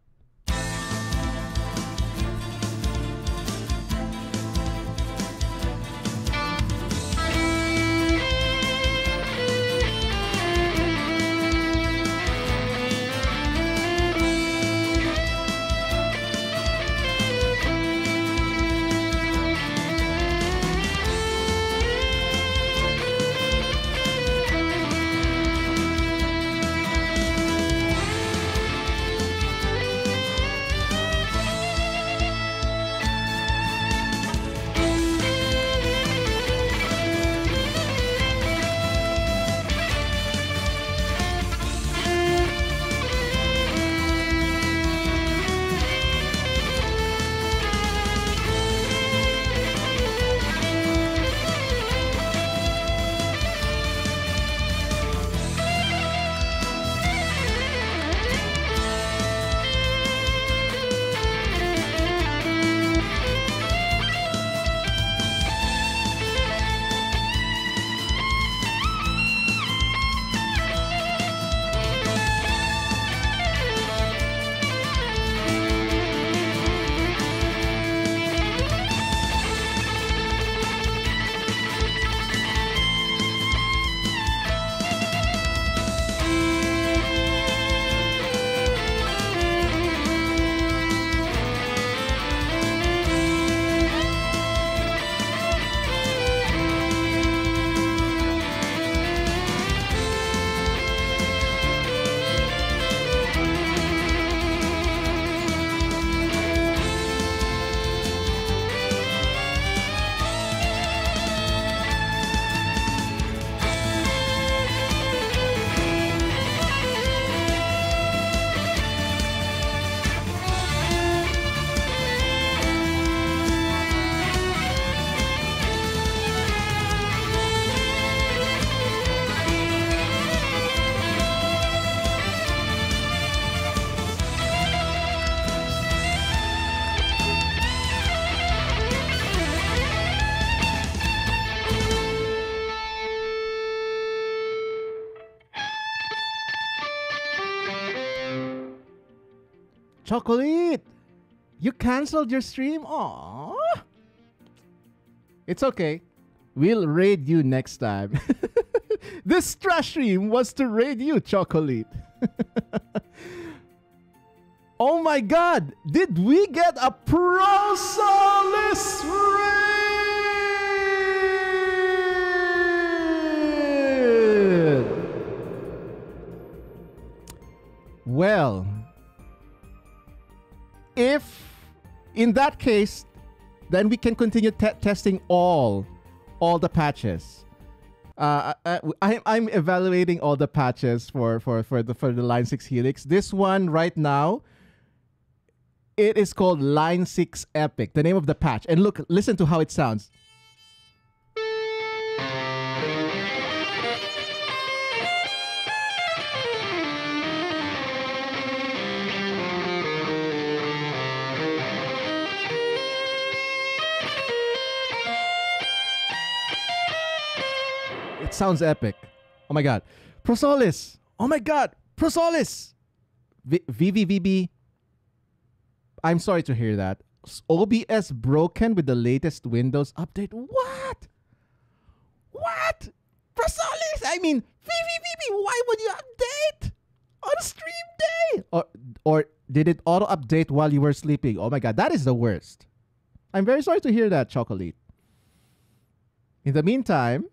Chocolate, you canceled your stream? Aww. It's okay. We'll raid you next time. <laughs> this trash stream was to raid you, Chocolate. <laughs> oh my god! Did we get a Prosolis raid? Well, if in that case, then we can continue te- testing all all the patches. Uh, I, I, I'm evaluating all the patches for, for, for the for the Line Six Helix. This one right now, it is called Line Six Epic. The name of the patch. And look, listen to how it sounds. Sounds epic. Oh my god. Prosolis. Oh my god. Prosolis. V- VVVB. I'm sorry to hear that. OBS broken with the latest Windows update. What? What? Prosolis. I mean, VVVB. Why would you update on stream day? Or or did it auto update while you were sleeping? Oh my god, that is the worst. I'm very sorry to hear that, Chocolate. In the meantime,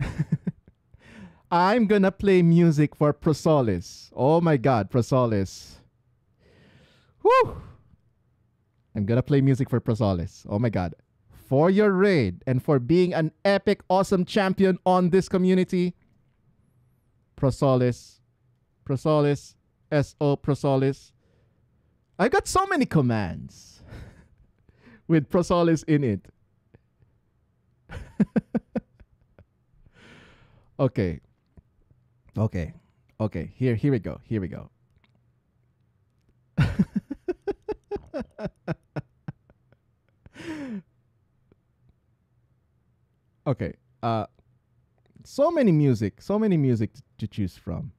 <laughs> I'm gonna play music for Prosolis. Oh my god, Prosolis. Whew. I'm gonna play music for Prosolis. Oh my god. For your raid and for being an epic, awesome champion on this community. Prosolis. Prosolis. S.O. Prosolis. I got so many commands <laughs> with Prosolis in it. <laughs> Okay. Okay. Okay. Here here we go. Here we go. <laughs> okay. Uh so many music, so many music t- to choose from.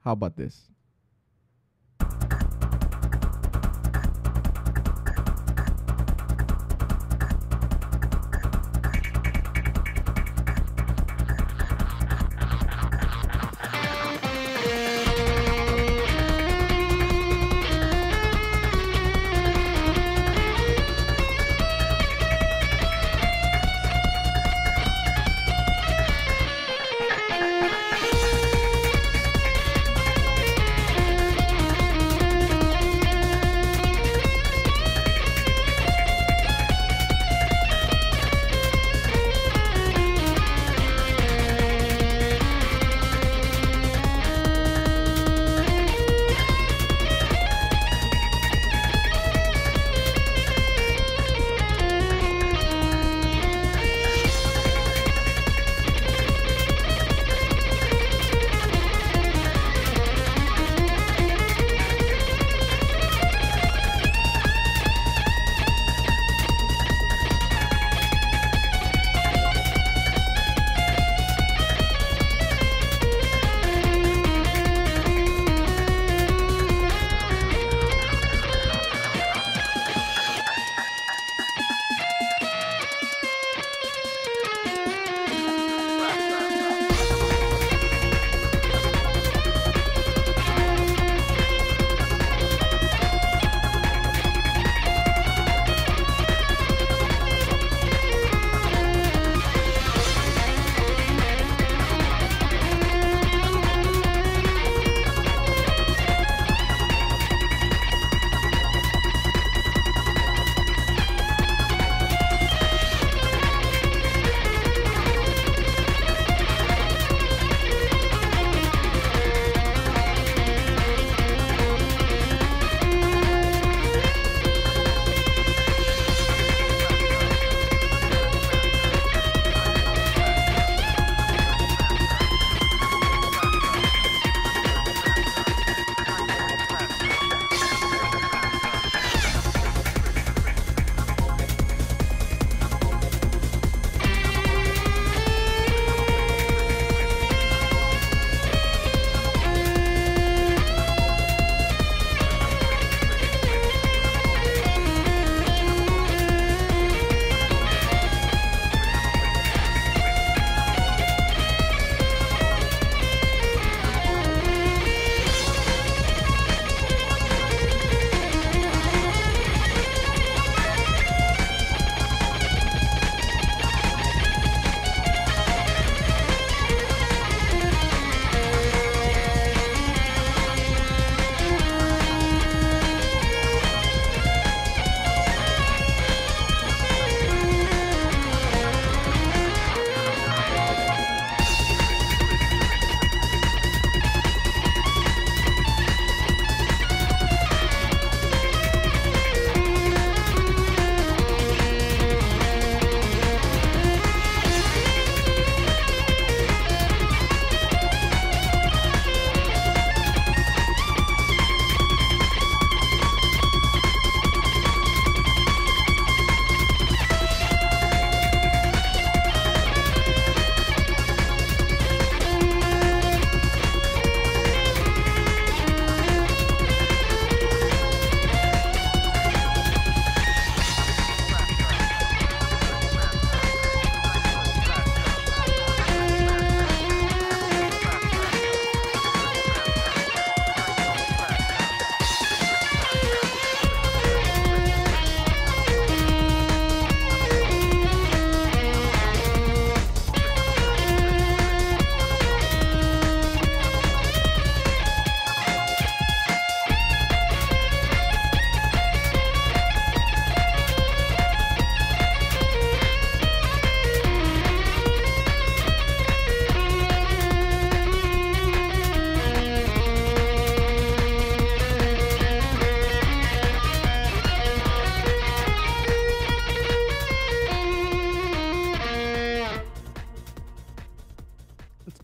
How about this?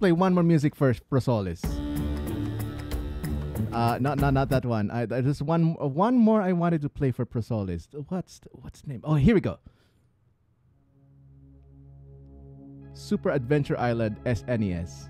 Play one more music first, Prosolis. Uh, not not not that one. I, there's one uh, one more I wanted to play for Prosolis. What's the, what's the name? Oh, here we go. Super Adventure Island SNES.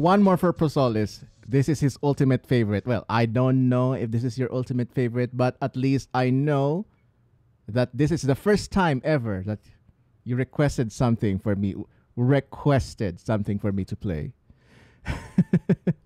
One more for Prosolis. This is his ultimate favorite. Well, I don't know if this is your ultimate favorite, but at least I know that this is the first time ever that you requested something for me, requested something for me to play. <laughs>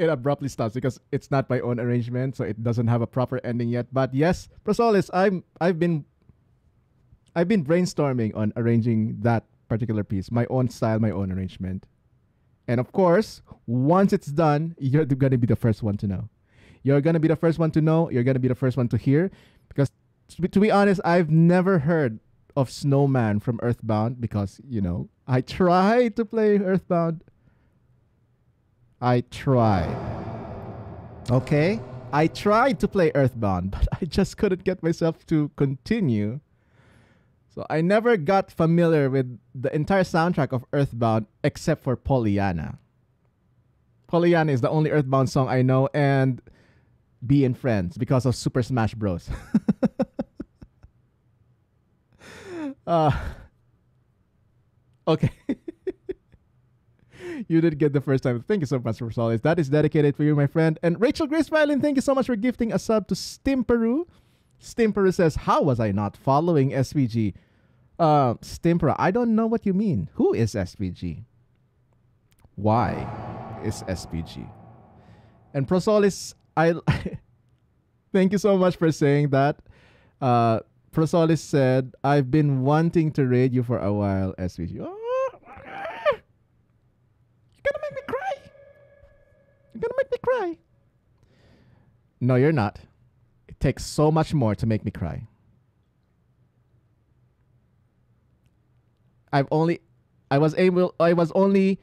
it abruptly stops because it's not my own arrangement, so it doesn't have a proper ending yet. But yes, Prosolis, I'm I've been I've been brainstorming on arranging that particular piece, my own style, my own arrangement. And of course, once it's done, you're gonna be the first one to know. You're gonna be the first one to know. You're gonna be the first one to hear. Because to be, to be honest, I've never heard of Snowman from Earthbound because you know I <laughs> tried to play Earthbound. I tried. Okay, I tried to play Earthbound, <laughs> but I just couldn't get myself to continue. So I never got familiar with the entire soundtrack of Earthbound except for Pollyanna. Pollyanna is the only Earthbound song I know, and Being Friends because of Super Smash Bros. <laughs> uh, <laughs> okay. You did get the first time. Thank you so much Solace. That is dedicated for you, my friend. And Rachel Grace Violin, thank you so much for gifting a sub to Stimperu. Stimperu says, How was I not following SVG? Uh, Stimperu, I don't know what you mean. Who is SVG? Why is SVG? And Prosolis, I <laughs> thank you so much for saying that. Uh, Prosolis said, I've been wanting to raid you for a while, SVG. Oh, you're gonna make me cry. You're gonna make me cry. No, you're not. It takes so much more to make me cry. I've only I was able I was only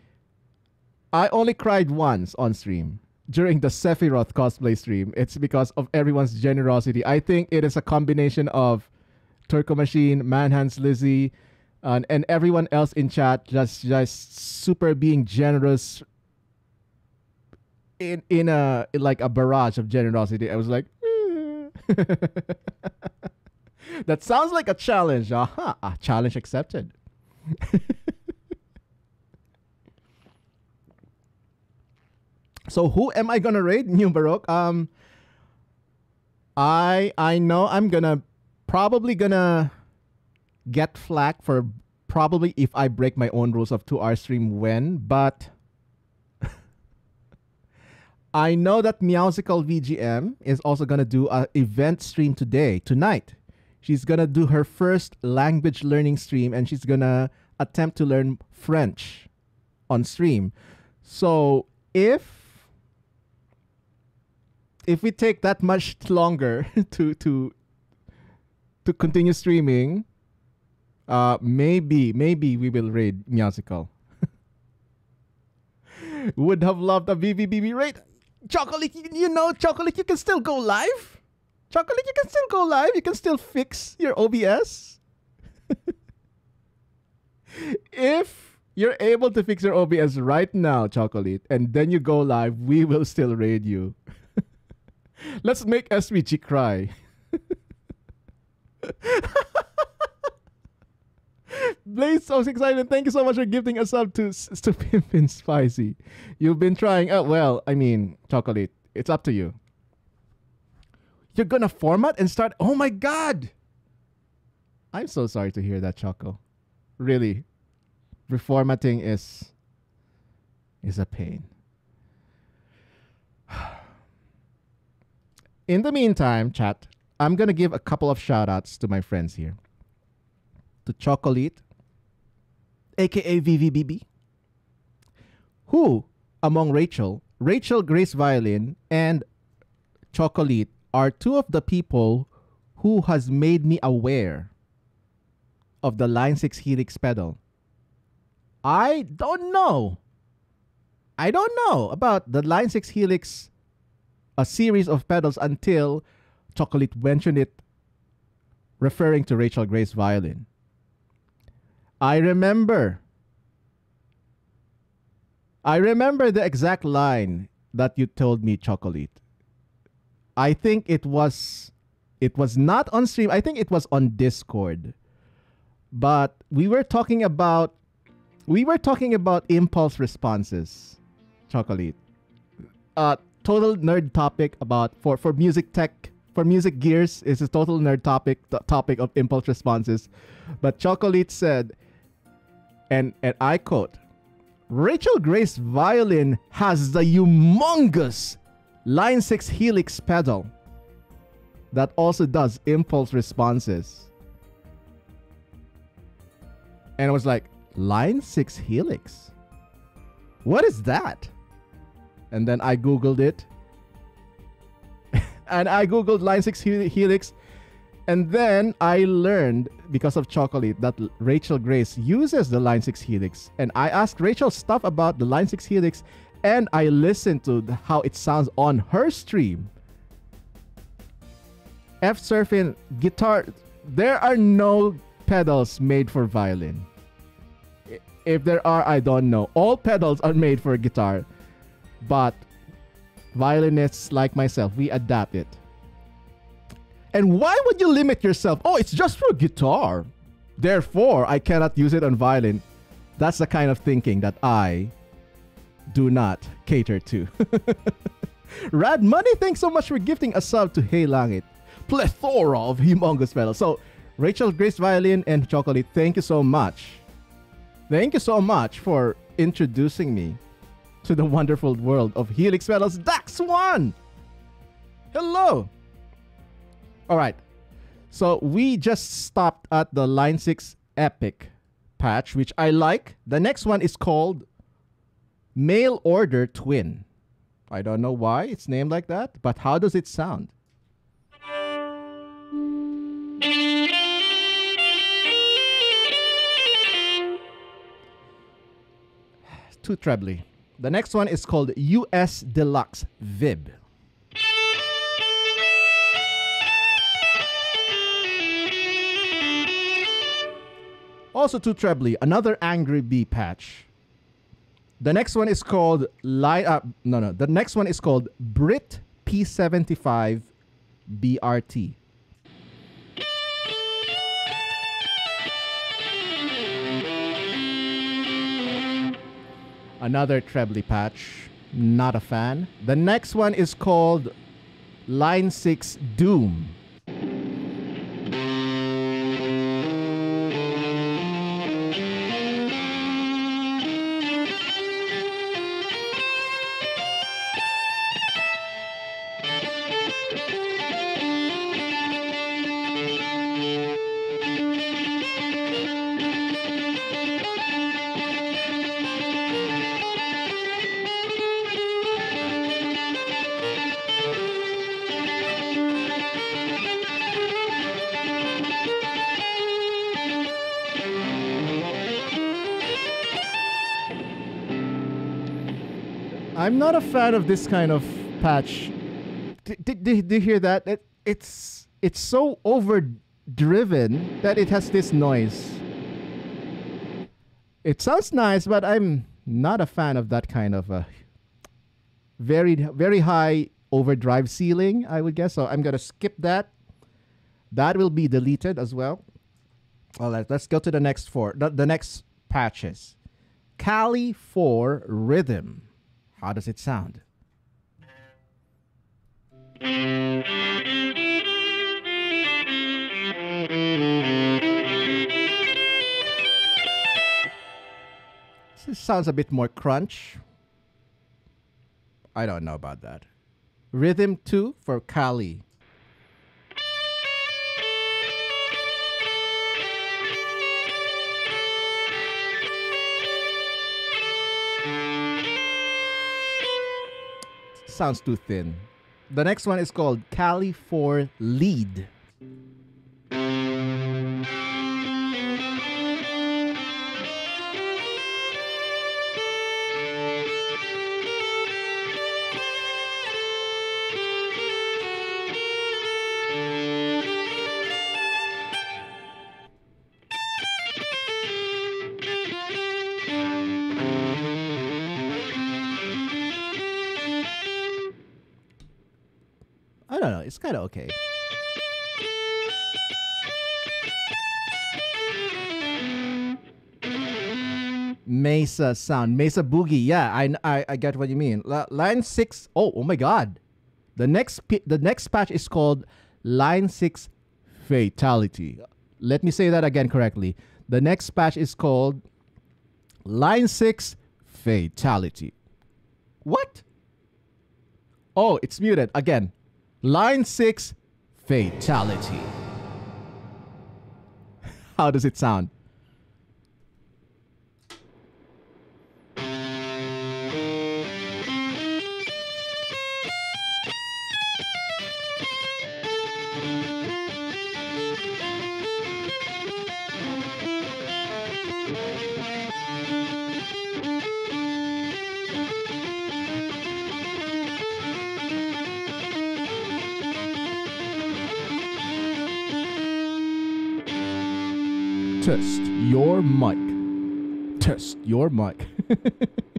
I only cried once on stream during the Sephiroth cosplay stream. It's because of everyone's generosity. I think it is a combination of Turco Machine, Manhands Lizzie, and, and everyone else in chat just just super being generous in in a in like a barrage of generosity. I was like <laughs> That sounds like a challenge. Aha, a challenge accepted. <laughs> so who am I gonna raid? New Baroque. Um I I know I'm gonna probably gonna get flack for probably if I break my own rules of two hour stream when, but <laughs> I know that Meowsical VGM is also gonna do a event stream today, tonight. She's gonna do her first language learning stream and she's gonna attempt to learn French on stream. So if if we take that much longer <laughs> to to to continue streaming, uh maybe maybe we will raid Meowsical. <laughs> Would have loved a VVBB raid. Chocolate, you, you know, Chocolate, you can still go live. Chocolate, you can still go live. You can still fix your OBS. <laughs> if you're able to fix your OBS right now, Chocolate, and then you go live, we will still raid you. <laughs> Let's make SVG cry. Blaze so excited. Thank you so much for gifting us up to <laughs> to Pimpin Spicy. You've been trying. Oh well, I mean, chocolate. It's up to you. You're gonna format and start. Oh my god! I'm so sorry to hear that, Choco. Really, reformatting is is a pain. <sighs> In the meantime, chat, I'm gonna give a couple of shout outs to my friends here. To Chocolate, aka VVBB, who among Rachel, Rachel Grace Violin, and Chocolate are two of the people who has made me aware of the Line 6 Helix pedal. I don't know. I don't know about the Line 6 Helix, a series of pedals until Chocolate mentioned it referring to Rachel Grace Violin. I remember. I remember the exact line that you told me, Chocolate. I think it was it was not on stream. I think it was on Discord. But we were talking about we were talking about impulse responses, Chocolate. Uh total nerd topic about for for music tech for music gears is a total nerd topic the topic of impulse responses. But Chocolate said and and I quote Rachel Grace violin has the humongous Line 6 Helix pedal that also does impulse responses. And I was like, Line 6 Helix? What is that? And then I Googled it. <laughs> and I Googled Line 6 Helix. And then I learned because of Chocolate that Rachel Grace uses the Line 6 Helix. And I asked Rachel stuff about the Line 6 Helix and I listened to how it sounds on her stream. F surfing guitar, there are no pedals made for violin. If there are, I don't know. All pedals are made for guitar, but violinists like myself, we adapt it. And why would you limit yourself? Oh, it's just for guitar. Therefore, I cannot use it on violin. That's the kind of thinking that I do not cater to. <laughs> Rad Money, thanks so much for gifting a sub to Hey Langit. Plethora of humongous pedals. So, Rachel Grace Violin and Chocolate, thank you so much. Thank you so much for introducing me to the wonderful world of Helix pedals. Dax One! Hello! All right. So we just stopped at the Line 6 Epic patch, which I like. The next one is called Mail Order Twin. I don't know why it's named like that, but how does it sound? <sighs> Too trebly. The next one is called US Deluxe Vib. Also too trebly, another Angry Bee patch. The next one is called Line uh, no no, the next one is called Brit P75 BRT. Another trebly patch. Not a fan. The next one is called Line 6 Doom. A fan of this kind of patch. Did, you hear that? It, it's it's so overdriven that it has this noise. It sounds nice, but I'm not a fan of that kind of uh, very very high overdrive ceiling. I would guess so. I'm gonna skip that. That will be deleted as well. All right, let's go to the next four. The, the next patches. Cali 4 Rhythm. How does it sound? This sounds a bit more crunch. I don't know about that. Rhythm 2 for Cali. Sounds too thin. The next one is called Cali 4 Lead. I don't know. It's kind of okay. Mesa sound, Mesa Boogie. Yeah, I, I, I get what you mean. Li- line six. Oh, oh my God. The next the next patch is called Line Six Fatality. Let me say that again correctly. The next patch is called Line Six fatality. What? Oh, it's muted again. Line 6 fatality. How does it sound? Your mic. Test your mic. <laughs>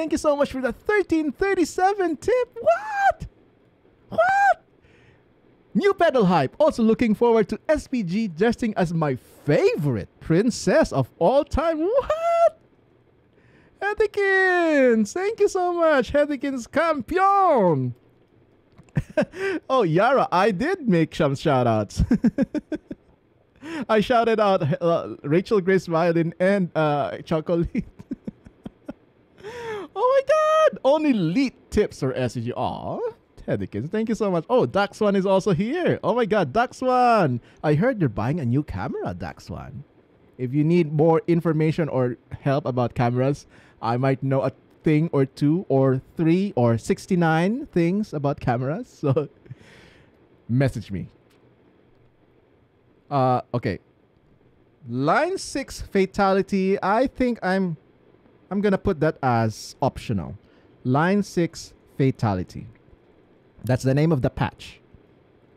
thank you so much for the 1337 tip. What? What? New pedal hype. Also looking forward to SPG dressing as my favorite princess of all time. What? Hedikins! Thank you so much, Hedikins Campion! <laughs> oh, Yara, I did make some shoutouts. <laughs> I shouted out uh, Rachel Grace Violin and uh, Chocolate. Oh my god! Only elite tips for SCG. Aw, Tedikins, thank you so much. Oh, Dax One is also here. Oh my god, Dax One! I heard you're buying a new camera, Dax One. If you need more information or help about cameras, I might know a thing or two or three or 69 things about cameras. <laughs> So message me. Uh, okay. Line six fatality. I think I'm, I'm gonna put that as optional. Line six fatality. That's the name of the patch.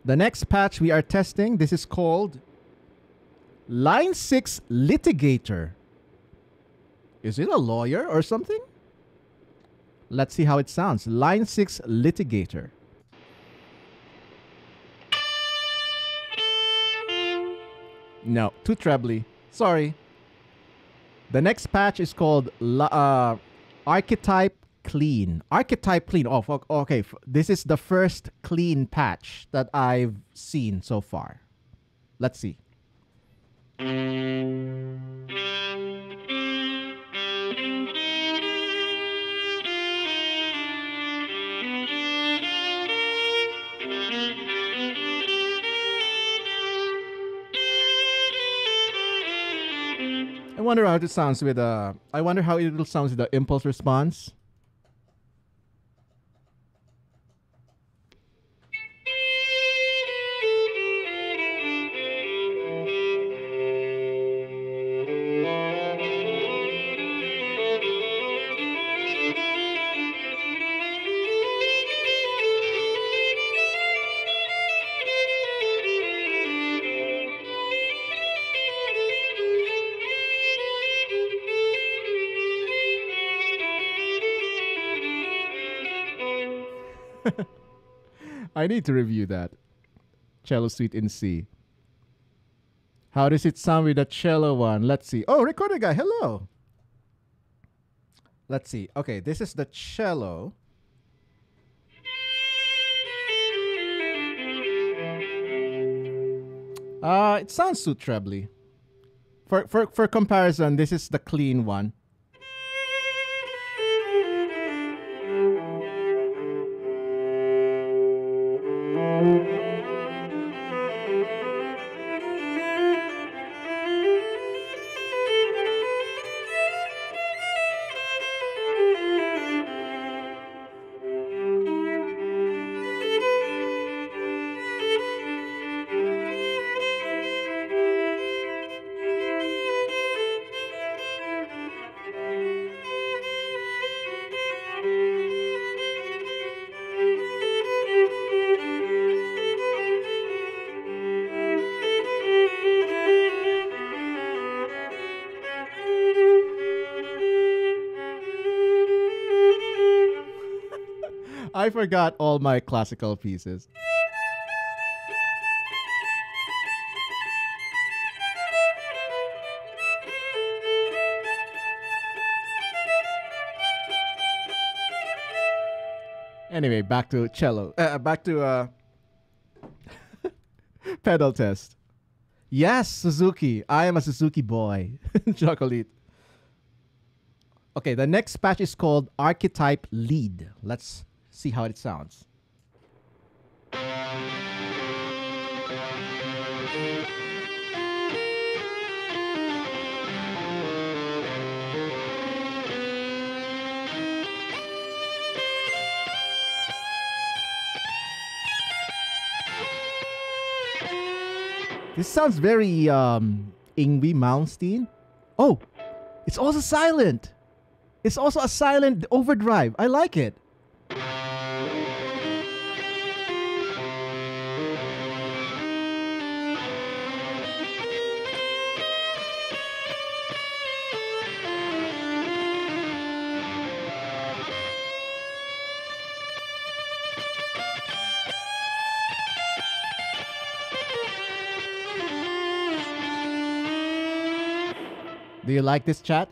The next patch we are testing. This is called Line six litigator. Is it a lawyer or something? Let's see how it sounds. Line six litigator. No, too trebly. Sorry. The next patch is called uh, Archetype Clean. Archetype Clean. Oh, fuck. okay. This is the first clean patch that I've seen so far. Let's see. I wonder how it sounds with uh I wonder how it will with the impulse response. I need to review that. Cello suite in C. How does it sound with the cello one? Let's see. Oh, recorder guy, hello. Let's see. Okay, this is the cello. Uh, it sounds too trebly. For, for, for comparison, this is the clean one. I forgot all my classical pieces. Anyway, back to cello. Uh, back to uh, <laughs> pedal test. Yes, Suzuki. I am a Suzuki boy. <laughs> Chocolate. Okay, the next patch is called Archetype Lead. Let's see how it sounds. This sounds very um Yngwie Malmsteen. Oh, it's also silent. It's also a silent overdrive. I like it. Like this chat?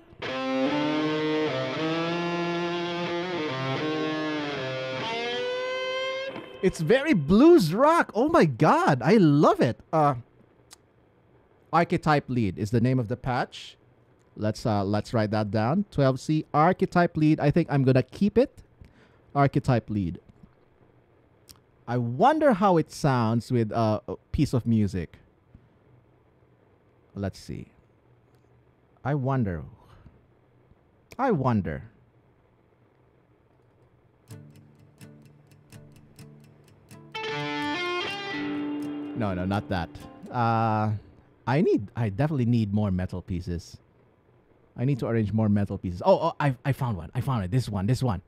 It's very blues rock. Oh my god, I love it. Uh Archetype lead is the name of the patch. Let's uh let's write that down. 12C archetype lead. I think I'm to keep it. Archetype lead. I wonder how it sounds with uh, a piece of music. Let's see. I wonder. I wonder. No, no, not that. Uh, I need. I definitely need more metal pieces. I need to arrange more metal pieces. Oh, oh I, I found one. I found it. This one. This one.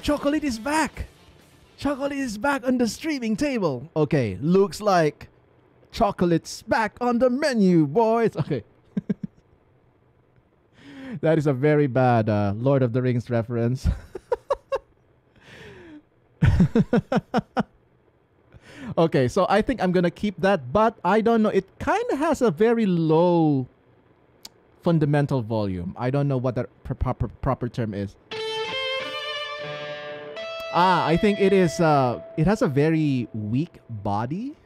Chocolate is back. Chocolate is back on the streaming table. Okay, looks like chocolate's back on the menu, boys. Okay. <laughs> that is a very bad uh, Lord of the Rings reference. <laughs> okay, so I think I'm gonna keep that, but I don't know. It kind of has a very low fundamental volume. I don't know what proper proper term is. Ah, I think it is. Uh, it has a very weak body.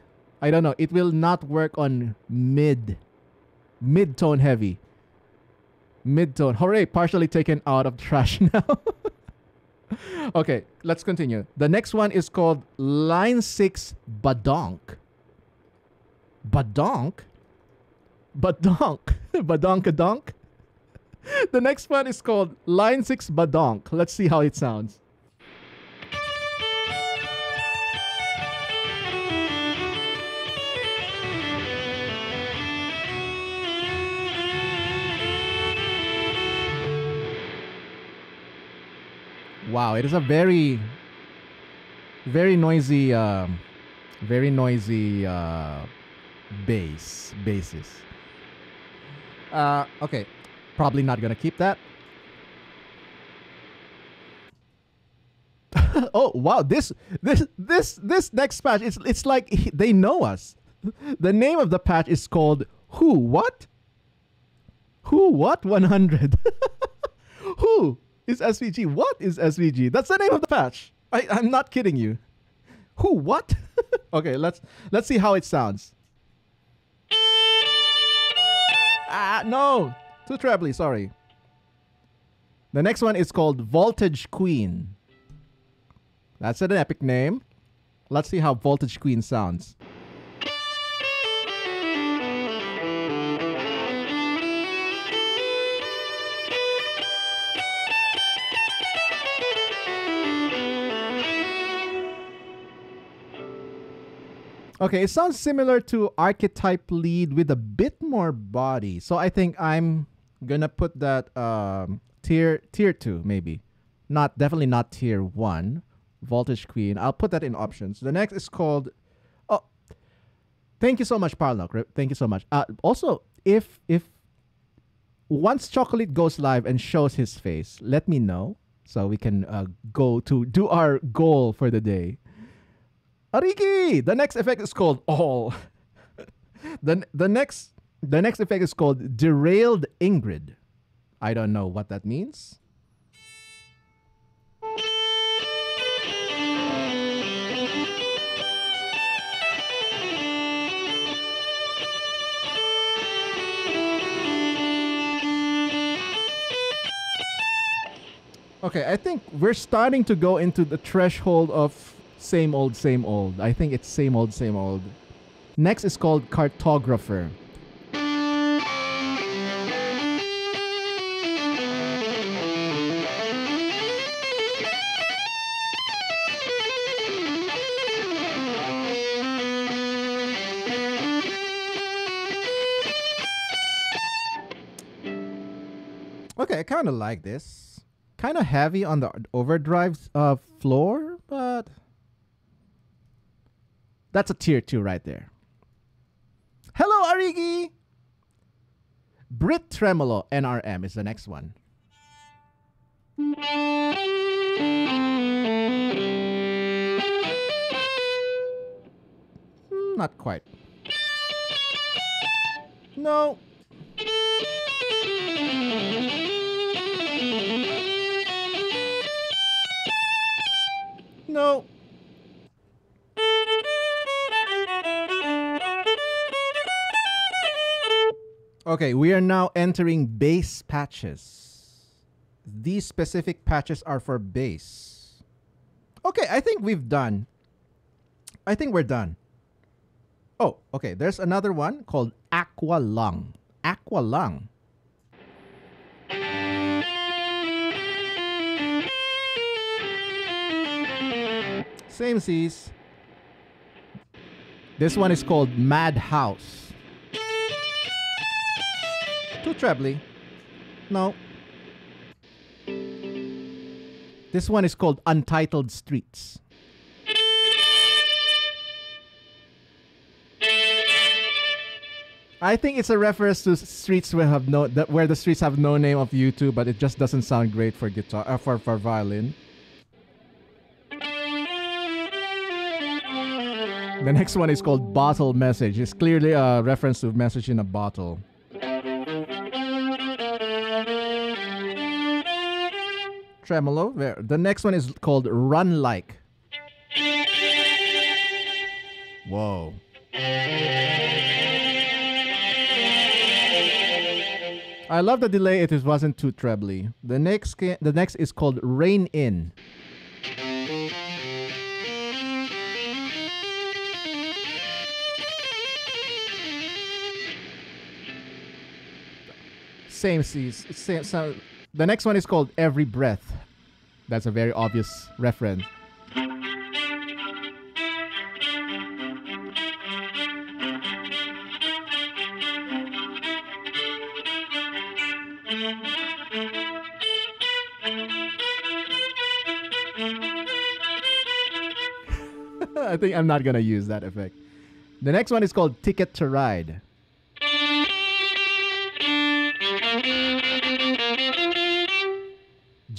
I don't know. It will not work on mid, mid tone heavy. Mid tone. Hooray! Partially taken out of trash <laughs> now. okay, let's continue. The next one is called Line Six Badonk. Badonk. Badonk. <laughs> Badonkadonk. The next one is called Line 6 Badonk. Let's see how it sounds. Wow, it is a very, very noisy, um, very noisy uh, bass, basis. Uh, okay, probably not gonna keep that. <laughs> oh wow, this this this this next patch it's it's like they know us. <laughs> The name of the patch is called Who What? Who What 100? <laughs> Who is SVG? What is SVG? That's the name of the patch. I, I'm not kidding you. Who what? <laughs> okay, let's let's see how it sounds. Ah, no. Too trebly, sorry. The next one is called Voltage Queen. That's an epic name. Let's see how Voltage Queen sounds. Okay, it sounds similar to Archetype Lead with a bit more body. So I think I'm gonna put that um, tier tier two maybe, not definitely not tier one. Voltage Queen. I'll put that in options. The next is called. Oh, thank you so much, Parlock. Thank you so much. Uh, also, if if once Chocolate goes live and shows his face, let me know so we can uh, go to do our goal for the day. Ariki! The next effect is called all. the the next the next effect is called derailed Ingrid. I don't know what that means. Okay, I think we're starting to go into the threshold of same old, same old. I think it's same old, same old. Next is called cartographer. Okay, I kind of like this. Kind of heavy on the overdrive uh, floor, but that's a tier two right there. Hello, Arigi. Brit Tremolo NRM is the next one. Hmm, Not quite. No. No. Okay, we are now entering bass patches. These specific patches are for bass. Okay, I think we've done. I think we're done. Oh, okay. There's another one called Aqua Lung. Aqua Lung. Same seas. This one is called Madhouse. Too trebly. No. This one is called Untitled Streets. I think it's a reference to streets where have no where the streets have no name of U2, but it just doesn't sound great for guitar uh, for for violin. The next one is called Bottle Message. It's clearly a reference to message in a bottle. Tremolo. The next one is called Run Like. Whoa. I love the delay. It wasn't too trebly. The next, ca- the next is called Rain In. Same seas. Same sound. The next one is called Every Breath. That's a very obvious reference. <laughs> I think I'm not gonna use that effect. The next one is called Ticket to Ride.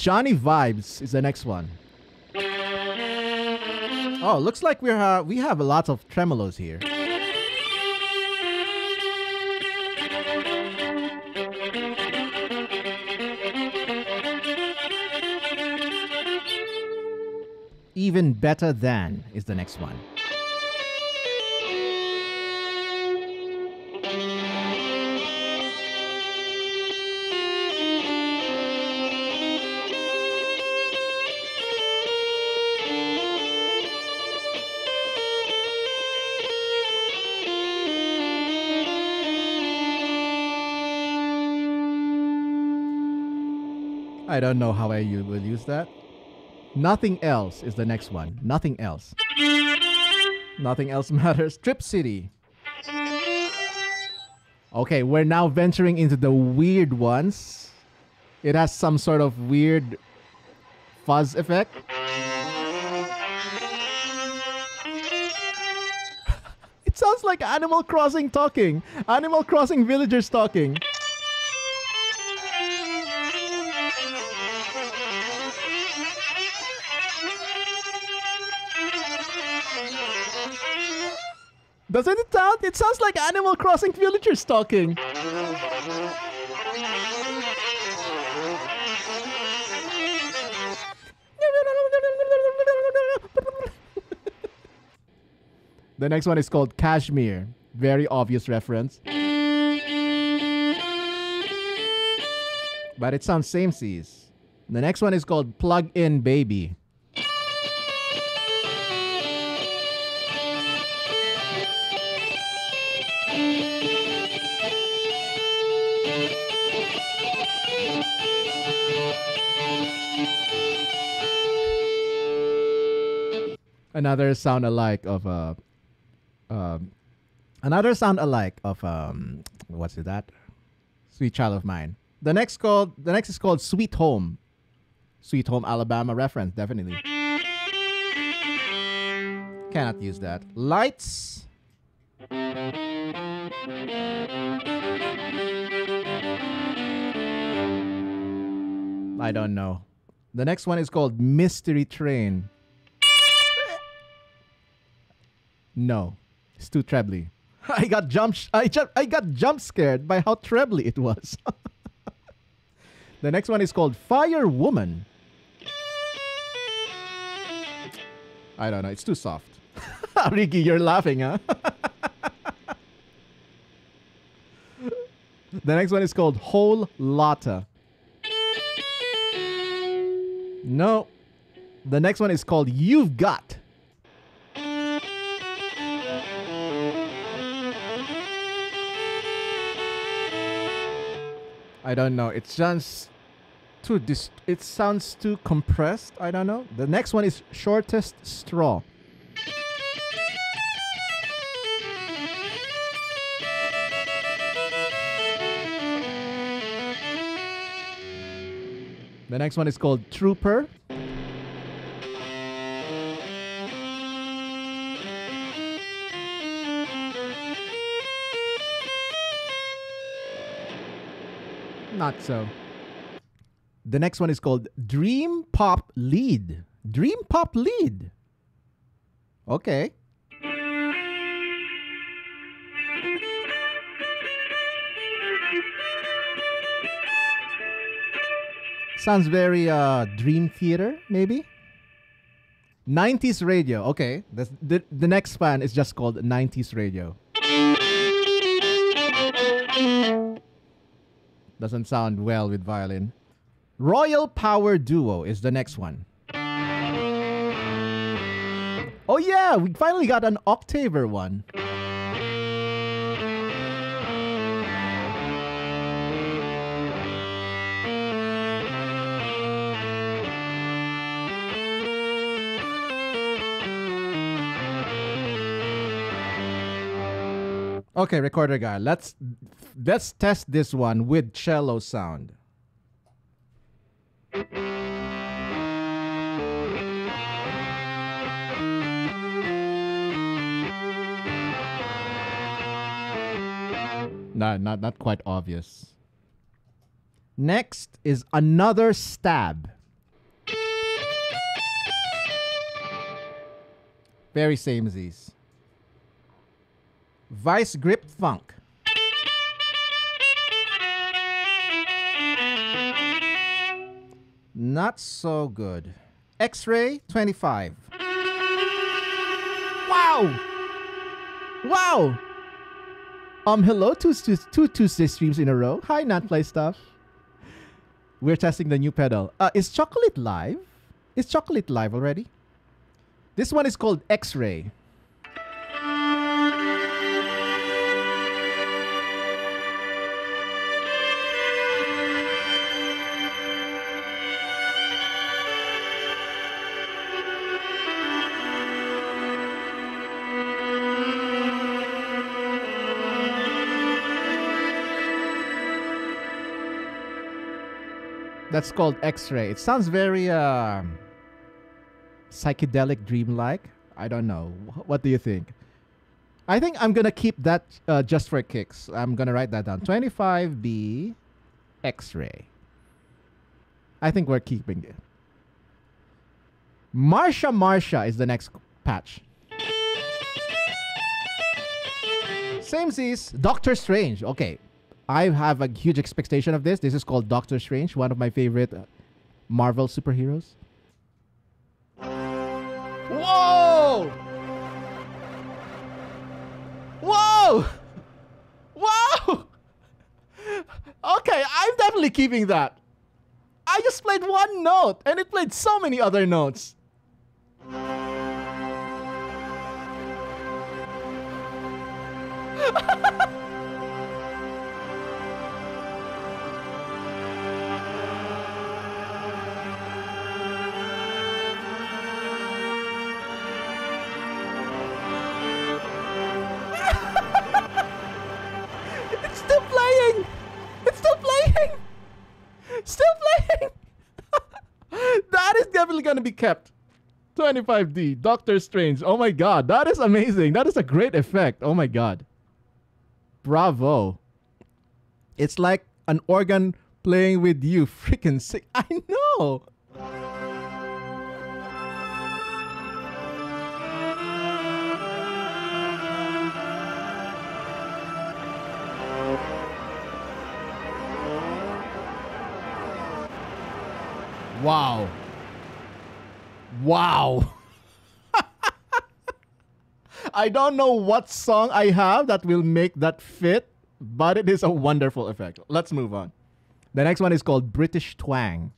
Johnny Vibes is the next one. Oh, looks like we have uh, we have a lot of tremolos here. Even better than is the next one. I don't know how I will use that. Nothing else is the next one. Nothing else. Nothing else <laughs> matters. Trip City. Okay, we're now venturing into the weird ones. It has some sort of weird fuzz effect. <laughs> it sounds like Animal Crossing talking. Animal Crossing villagers talking. Sounds like Animal Crossing villagers talking. the next one is called Kashmir. Very obvious reference. But it sounds same seas. The next one is called Plug In Baby. Another sound alike of uh, um, another sound alike of um, what's it that? Sweet Child of Mine. The next called the next is called Sweet Home. Sweet Home Alabama reference, definitely. Cannot use that. Lights. I don't know. The next one is called Mystery Train. No, it's too trebly. <laughs> I got jump. I ju- I got jump scared by how trebly it was. <laughs> the next one is called Fire Woman. I don't know. It's too soft. <laughs> Ricky, you're laughing, huh? the next one is called Whole Lotta. No. The next one is called You've Got. I don't know. It's just too dis- it sounds too compressed. I don't know. The next one is shortest straw. The next one is called Trooper. Not so. The next one is called Dream Pop Lead. Dream Pop Lead. Okay. Sounds very uh Dream Theater, maybe? 90s radio. Okay. The, the, the next span is just called 90s radio. Doesn't sound well with violin. Royal Power Duo is the next one. Oh yeah, we finally got an Octaver one. Okay, recorder guy. Let's let's test this one with cello sound. No, not not quite obvious. Next is another stab. Very same as these. Vice grip funk. Not so good. X ray 25. Wow! Wow! Um, hello, two, two, two Tuesday streams in a row. Hi, Not Play Stuff. We're testing the new pedal. Uh, is Chocolate live? Is Chocolate live already? This one is called X That's called X-ray. It sounds very uh, psychedelic, dreamlike. I don't know. What do you think? I think I'm gonna keep that uh, just for kicks. I'm gonna write that down. 25B X-ray. I think we're keeping it. Marsha Marsha is the next patch. Same sees Doctor Strange. Okay, I have a huge expectation of this. This is called Doctor Strange, one of my favorite uh, Marvel superheroes. Whoa! Whoa! Whoa! Okay, I'm definitely keeping that. I just played one note and it played so many other notes. <laughs> kept. 25D, Doctor Strange. Oh my god, that is amazing. That is a great effect. Oh my god. Bravo. It's like an organ playing with you. Freaking sick. <laughs> I know. Wow. Wow. <laughs> I don't know what song I have that will make that fit, but it is a wonderful effect. Let's move on. The next one is called British Twang.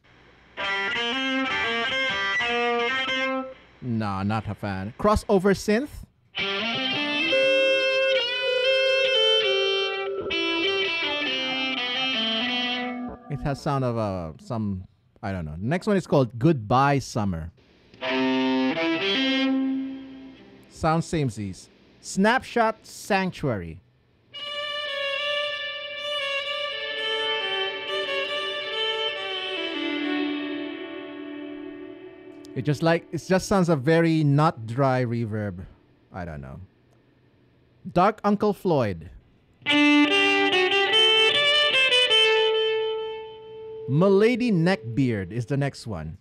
Nah, not a fan. Crossover synth. It has sound of uh, some I don't know. Next one is called Goodbye Summer. Sounds same seas. Snapshot Sanctuary. It just like it just sounds a very not dry reverb. I don't know. Dark Uncle Floyd. Milady Neckbeard is the next one.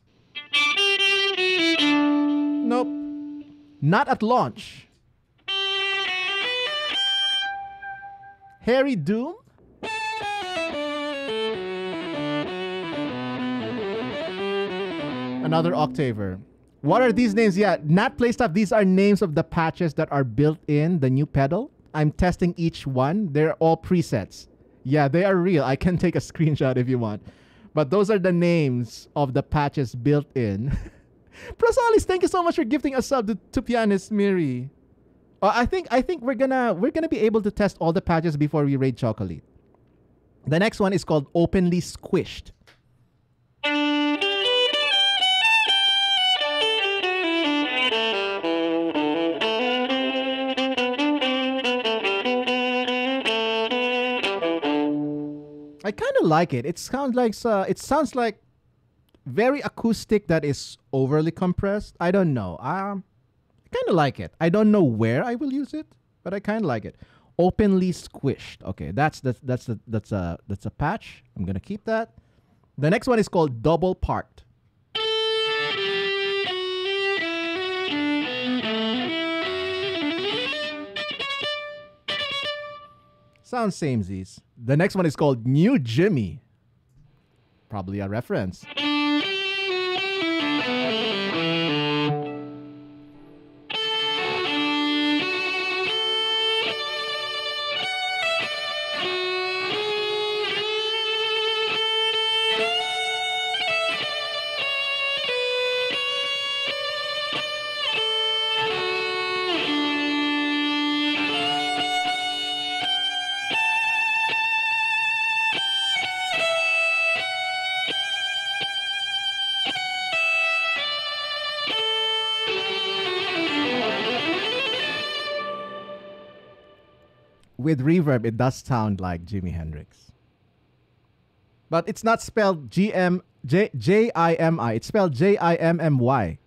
Not at launch. Harry Doom? Another Octaver. What are these names? Yeah, not play stuff. These are names of the patches that are built in the new pedal. I'm testing each one. They're all presets. Yeah, they are real. I can <laughs> take a screenshot if you want. But those are the names of the patches built in. <laughs> Prosolis, thank you so much for gifting a sub to, to pianist Miri. Uh, I think I think we're gonna we're gonna be able to test all the patches before we raid Chocolate. The next one is called Openly Squished. I kind of like it. It sounds like uh, it sounds like very acoustic that is overly compressed. I don't know. Um, I kind of like it. I don't know where I will use it, but I kind of like it. Openly squished. Okay, that's that's that's that's a that's a patch. I'm gonna keep that. The next one is called double part. Sounds samesies. The next one is called New Jimmy. Probably a reference. With reverb, it does sound like Jimi Hendrix. But it's not spelled G M J J I M I. It's spelled J I M M Y.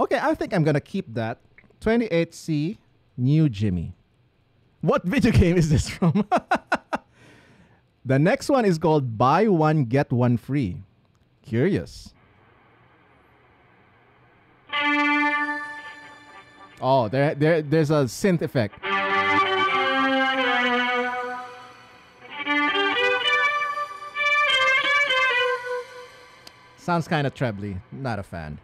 Okay, I think I'm gonna keep that. 28C, New Jimmy. What <laughs> video game is this from? <laughs> the next one is called Buy One Get One Free. Curious. Oh, there, there, there's a synth effect. Sounds kind of trebly. Not a fan.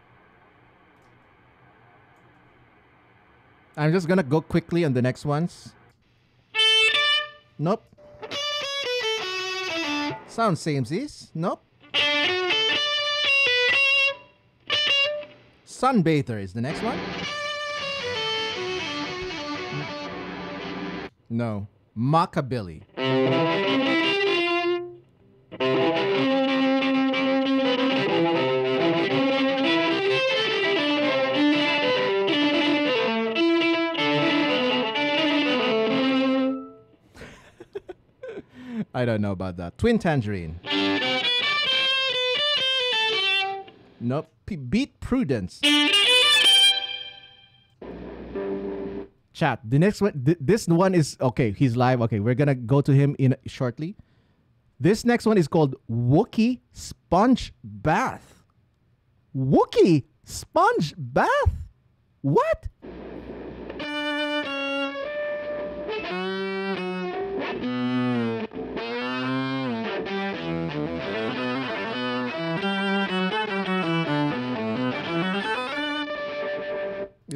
I'm just gonna go quickly on the next ones. Nope. Sounds samesies. Nope. Sunbather is the next one. No. Mockabilly. I don't know about that. Twin Tangerine. Nope. P- beat Prudence. Chat. The next one. Th- this one is okay. He's live. Okay, we're gonna go to him in shortly. This next one is called Wookie Sponge Bath. Wookie Sponge Bath. What?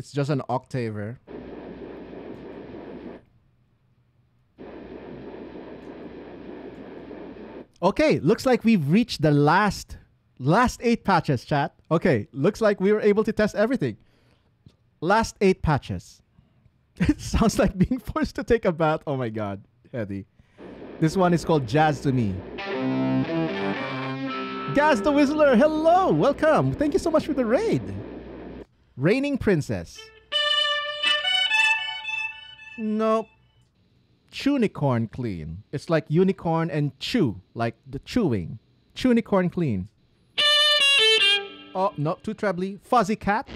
It's just an octaver. Okay, looks like we've reached the last last eight patches, chat. Okay, looks like we were able to test everything. Last eight patches. <laughs> It sounds like being forced to take a bath. Oh my god, Eddie. This one is called Jazz to Me. Gaz the Whistler, hello, welcome. Thank you so much for the raid. Reigning Princess. Nope. Chunicorn clean. It's like unicorn and chew, like the chewing. Chunicorn clean. Oh, no, too trebly. Fuzzy cat.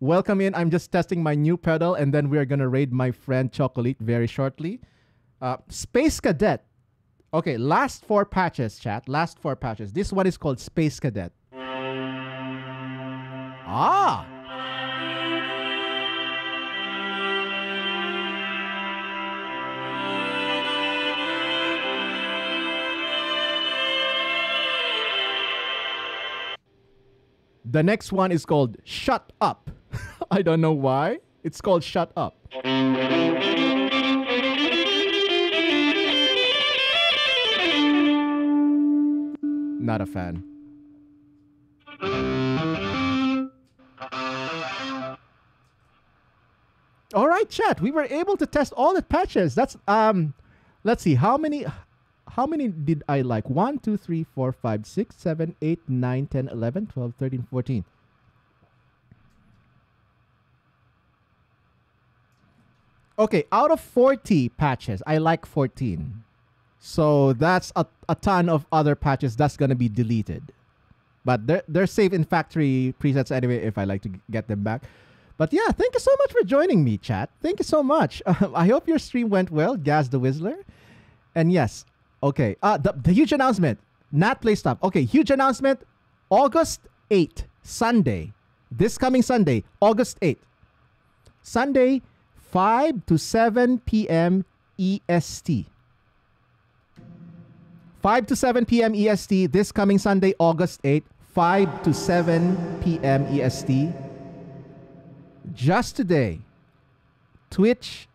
Welcome in. I'm just testing my new pedal, and then we are gonna raid my friend Chocolate very shortly. Uh, Space Cadet. Okay, last four patches, chat. Last four patches. This one is called Space Cadet. Ah. The next one is called Shut Up. <laughs> I don't know why. It's called Shut Up. Not a fan. All right, chat. We were able to test all the patches. That's um let's see how many how many did I like? 1 2 3 4 5 6 7 8 9 10 11 12 13 14. Okay, out of 40 patches, I like 14. So that's a, a ton of other patches that's going to be deleted. But they're, they're saved in factory presets anyway if I like to get them back. But yeah, thank you so much for joining me, chat. Thank you so much. <laughs> I hope your stream went well, Gaz the Whistler. And yes, okay. Uh, the, the huge announcement. Not play stuff. Okay, huge announcement. August 8th, Sunday. This coming Sunday, August 8th. Sunday, 5 to 7 p.m. EST. 5 to 7 p.m. EST this coming Sunday, August 8th, 5 to 7 p.m. EST. Just today, Twitch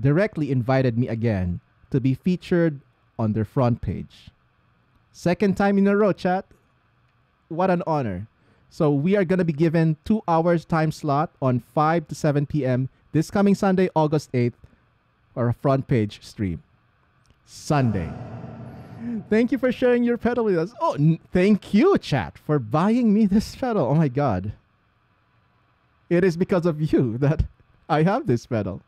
directly invited me again to be featured on their front page. Second time in a row, chat. What an honor. So we are going to be given 2 hours time slot on 5 to 7 p.m. this coming Sunday, August 8th for a front page stream. Sunday. Thank you for sharing your pedal with us. Oh, n- thank you, chat, for buying me this pedal. Oh my god. It is because of you <laughs> that I have this pedal.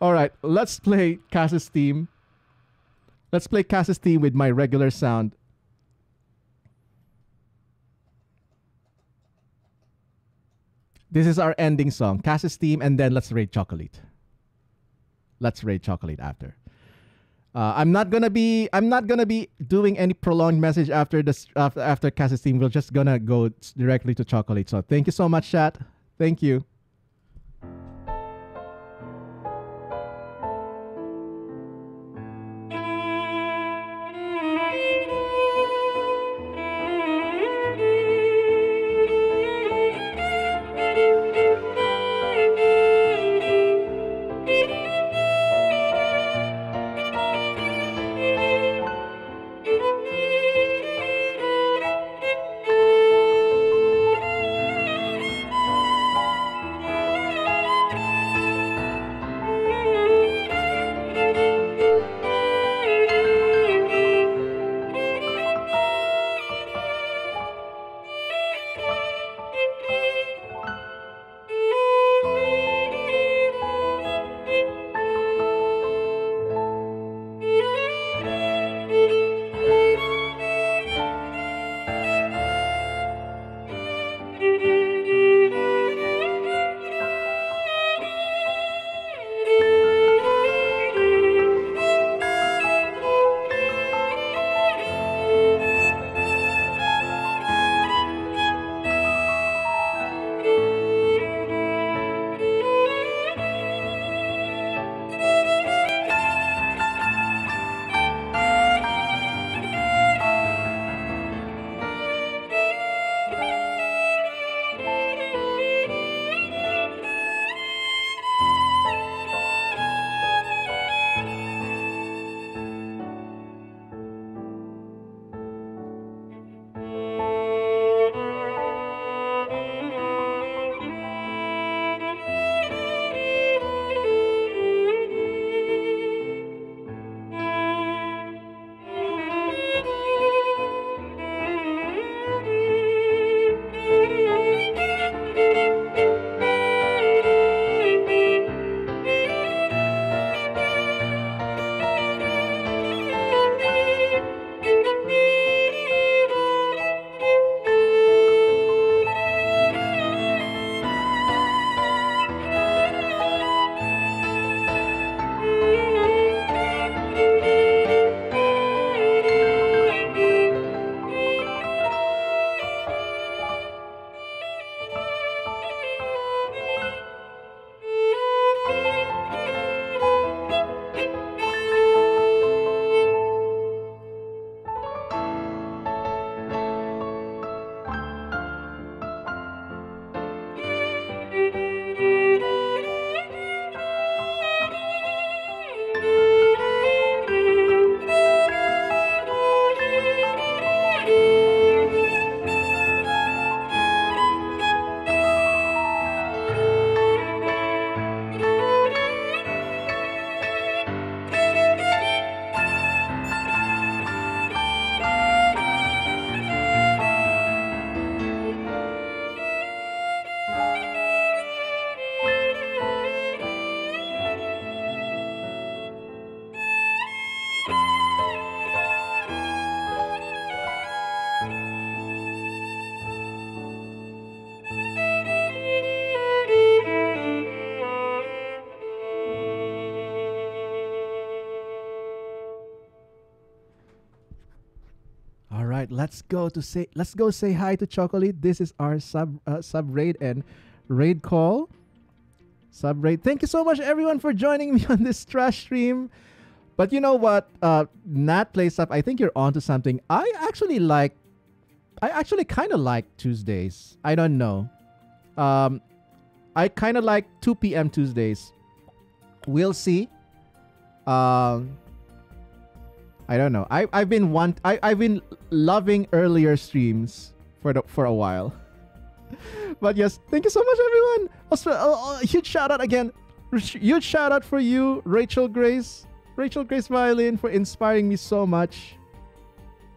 All right, let's play Cass's theme. Let's play Cass's theme with my regular sound. This is our ending song, Cass's theme, and then let's raid Chocolate. Let's raid Chocolate after. Uh, I'm not gonna be I'm not gonna be doing any prolonged message after this after after Cass's theme. We're just gonna go directly to chocolate. So thank you so much, chat. Thank you. Let's go to say let's go say hi to Chocolate. This is our sub uh, sub raid and raid call. Sub raid. Thank you so much everyone for joining <laughs> me on this trash stream. But you know what? Uh Nat plays up. I think you're onto something. I actually like I actually kind of like Tuesdays. I don't know. Um I kind of like 2 p.m. Tuesdays. We'll see. Um I don't know. I I've been want I I've been loving earlier streams for the for a while. <laughs> but yes, thank you so much, everyone. Also, uh, huge shout out again. Huge shout out for you, Rachel Grace, Rachel Grace Violin, for inspiring me so much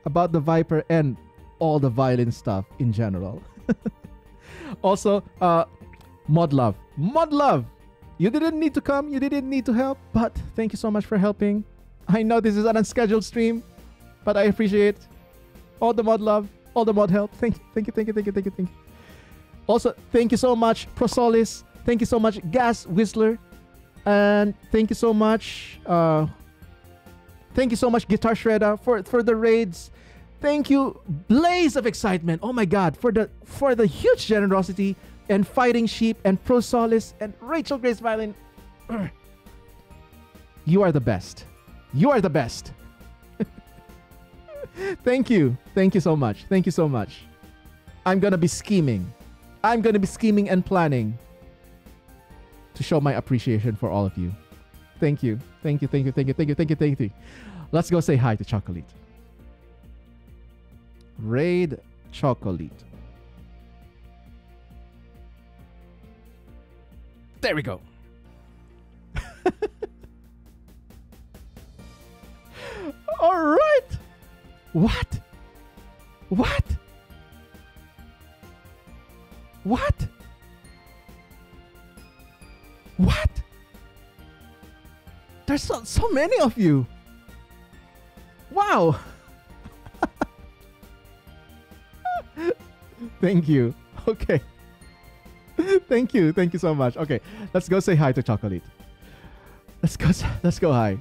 about the Viper and all the violin stuff in general. <laughs> also, uh, Mod Love, Mod Love. You didn't need to come. You didn't need to help, but thank you so much for helping. I know this is an unscheduled stream, but I appreciate all the mod love, all the mod help. Thank you, thank you, thank you, thank you, thank you, thank you. Also, thank you so much, Prosolis. Thank you so much, Gaz Whistler. And thank you so much, uh, thank you so much, Guitar Shredder, for, for the raids. Thank you, Blaze of Excitement. Oh my god, for the for the huge generosity and Fighting Sheep and Prosolis and Rachel Grace Violin. <clears throat> You are the best. You are the best. <laughs> Thank you. Thank you so much. Thank you so much. I'm going to be scheming. I'm going to be scheming and planning to show my appreciation for all of you. Thank you. Thank you. Thank you. Thank you. Thank you. Thank you. Thank you. Let's go say hi to Chocolate. Raid Chocolate. There we go. <laughs> All right. What? What? What? What? There's so, so many of you. Wow. <laughs> Thank you. Okay. <laughs> Thank you. Thank you so much. Okay, let's go say hi to Chocolate. Let's go. Let's go hi.